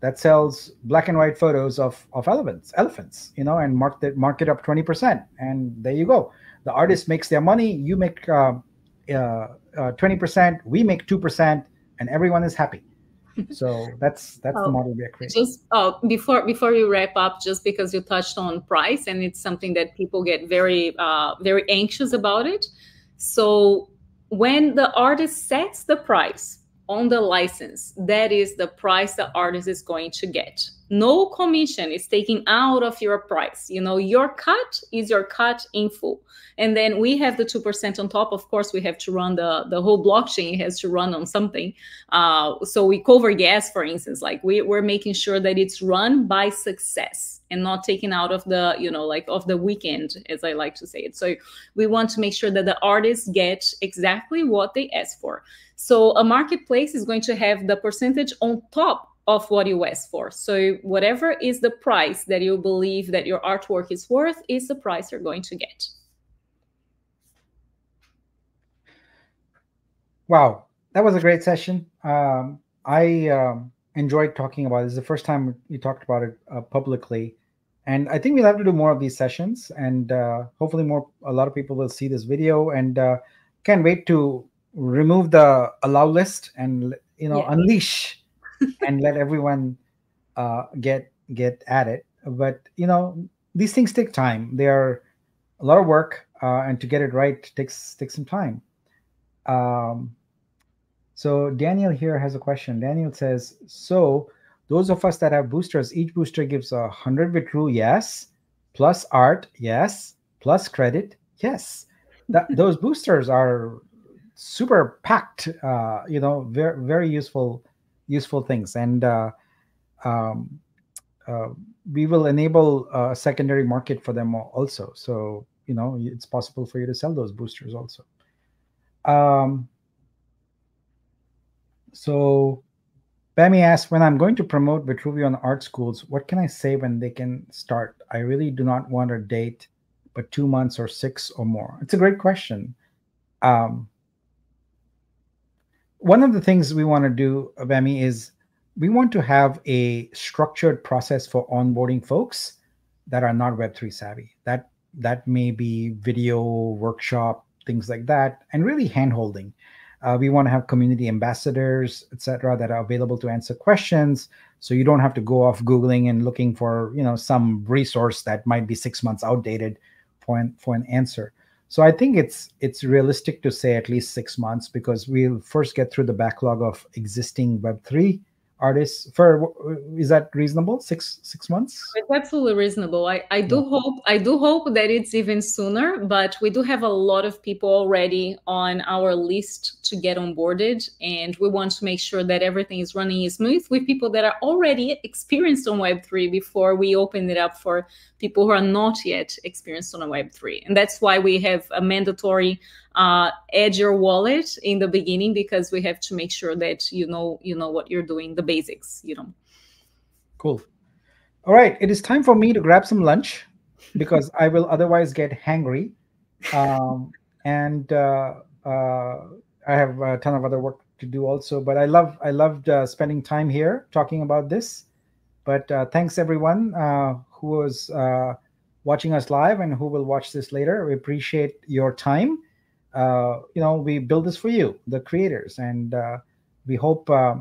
that sells black and white photos of, of elephants, elephants, you know, and mark it mark it up 20%. And there you go. The artist makes their money, you make uh, uh, uh, 20%, we make 2%, and everyone is happy. (laughs) so that's that's oh, the model we are creating. Just oh, before before you wrap up, just because you touched on price, and it's something that people get very uh, very anxious about it. So when the artist sets the price on the license, that is the price the artist is going to get no commission is taken out of your price. You know your cut is your cut in full. And then we have the 2% on top. Of course we have to run the the whole blockchain has to run on something. Uh, so we cover gas for instance. Like we, we're making sure that it's run by success and not taken out of the you know like of the weekend as i like to say it. So we want to make sure that the artists get exactly what they ask for. So a marketplace is going to have the percentage on top of what you ask for. So whatever is the price that you believe that your artwork is worth is the price you're going to get. Wow, that was a great session. Um, I um, enjoyed talking about it. This is the first time you talked about it uh, publicly, and I think we'll have to do more of these sessions. And uh, hopefully, more a lot of people will see this video and uh, can't wait to remove the allow list and you know yeah. unleash and let everyone uh, get get at it. But you know, these things take time. They are a lot of work, uh, and to get it right takes takes some time. Um, so Daniel here has a question. Daniel says, "So those of us that have boosters, each booster gives a hundred VTRU, yes, plus art, yes, plus credit, yes. That those boosters are super packed. Uh, you know, very very useful useful things and uh, um, uh, we will enable a secondary market for them also so you know it's possible for you to sell those boosters also um, so Bami asks, when I'm going to promote Vitruvian art schools, what can I say when they can start? I really do not want a date, but two months or six or more. It's a great question. Um, one of the things we want to do, Bammy, is we want to have a structured process for onboarding folks that are not Web3 savvy. That that may be video workshop, things like that, and really handholding. Uh, we want to have community ambassadors, etc., that are available to answer questions, so you don't have to go off googling and looking for you know some resource that might be six months outdated for an, for an answer. So I think it's it's realistic to say at least six months because we'll first get through the backlog of existing Web three artists Fer is that reasonable? Six six months? It's absolutely reasonable. I i do yeah. hope i do hope that it's even sooner but we do have a lot of people already on our list to get onboarded and we want to make sure that everything is running smooth with people that are already experienced on web3 before we open it up for people who are not yet experienced on a web3 and that's why we have a mandatory uh, add your wallet in the beginning because we have to make sure that you know you know what you're doing the basics you know. Cool. All right it is time for me to grab some lunch because i will otherwise get hangry. Um, (laughs) and uh, uh, i have a ton of other work to do also but i love i loved uh, spending time here talking about this. But uh, thanks everyone uh, who was watching us live and who will watch this later. We appreciate your time uh, you know, we build this for you, the creators, and uh, we hope uh,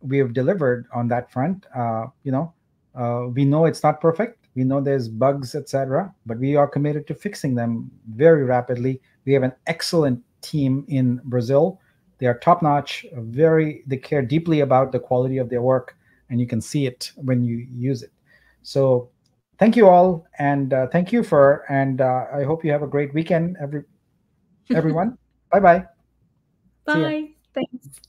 we have delivered on that front. Uh, you know, uh, we know it's not perfect. We know there's bugs, etc., but we are committed to fixing them very rapidly. We have an excellent team in Brazil. They are top notch. Very, they care deeply about the quality of their work, and you can see it when you use it. So, thank you all, and uh, thank you Fer, and I hope you have a great weekend. Every everyone. bye bye. Bye. Thanks.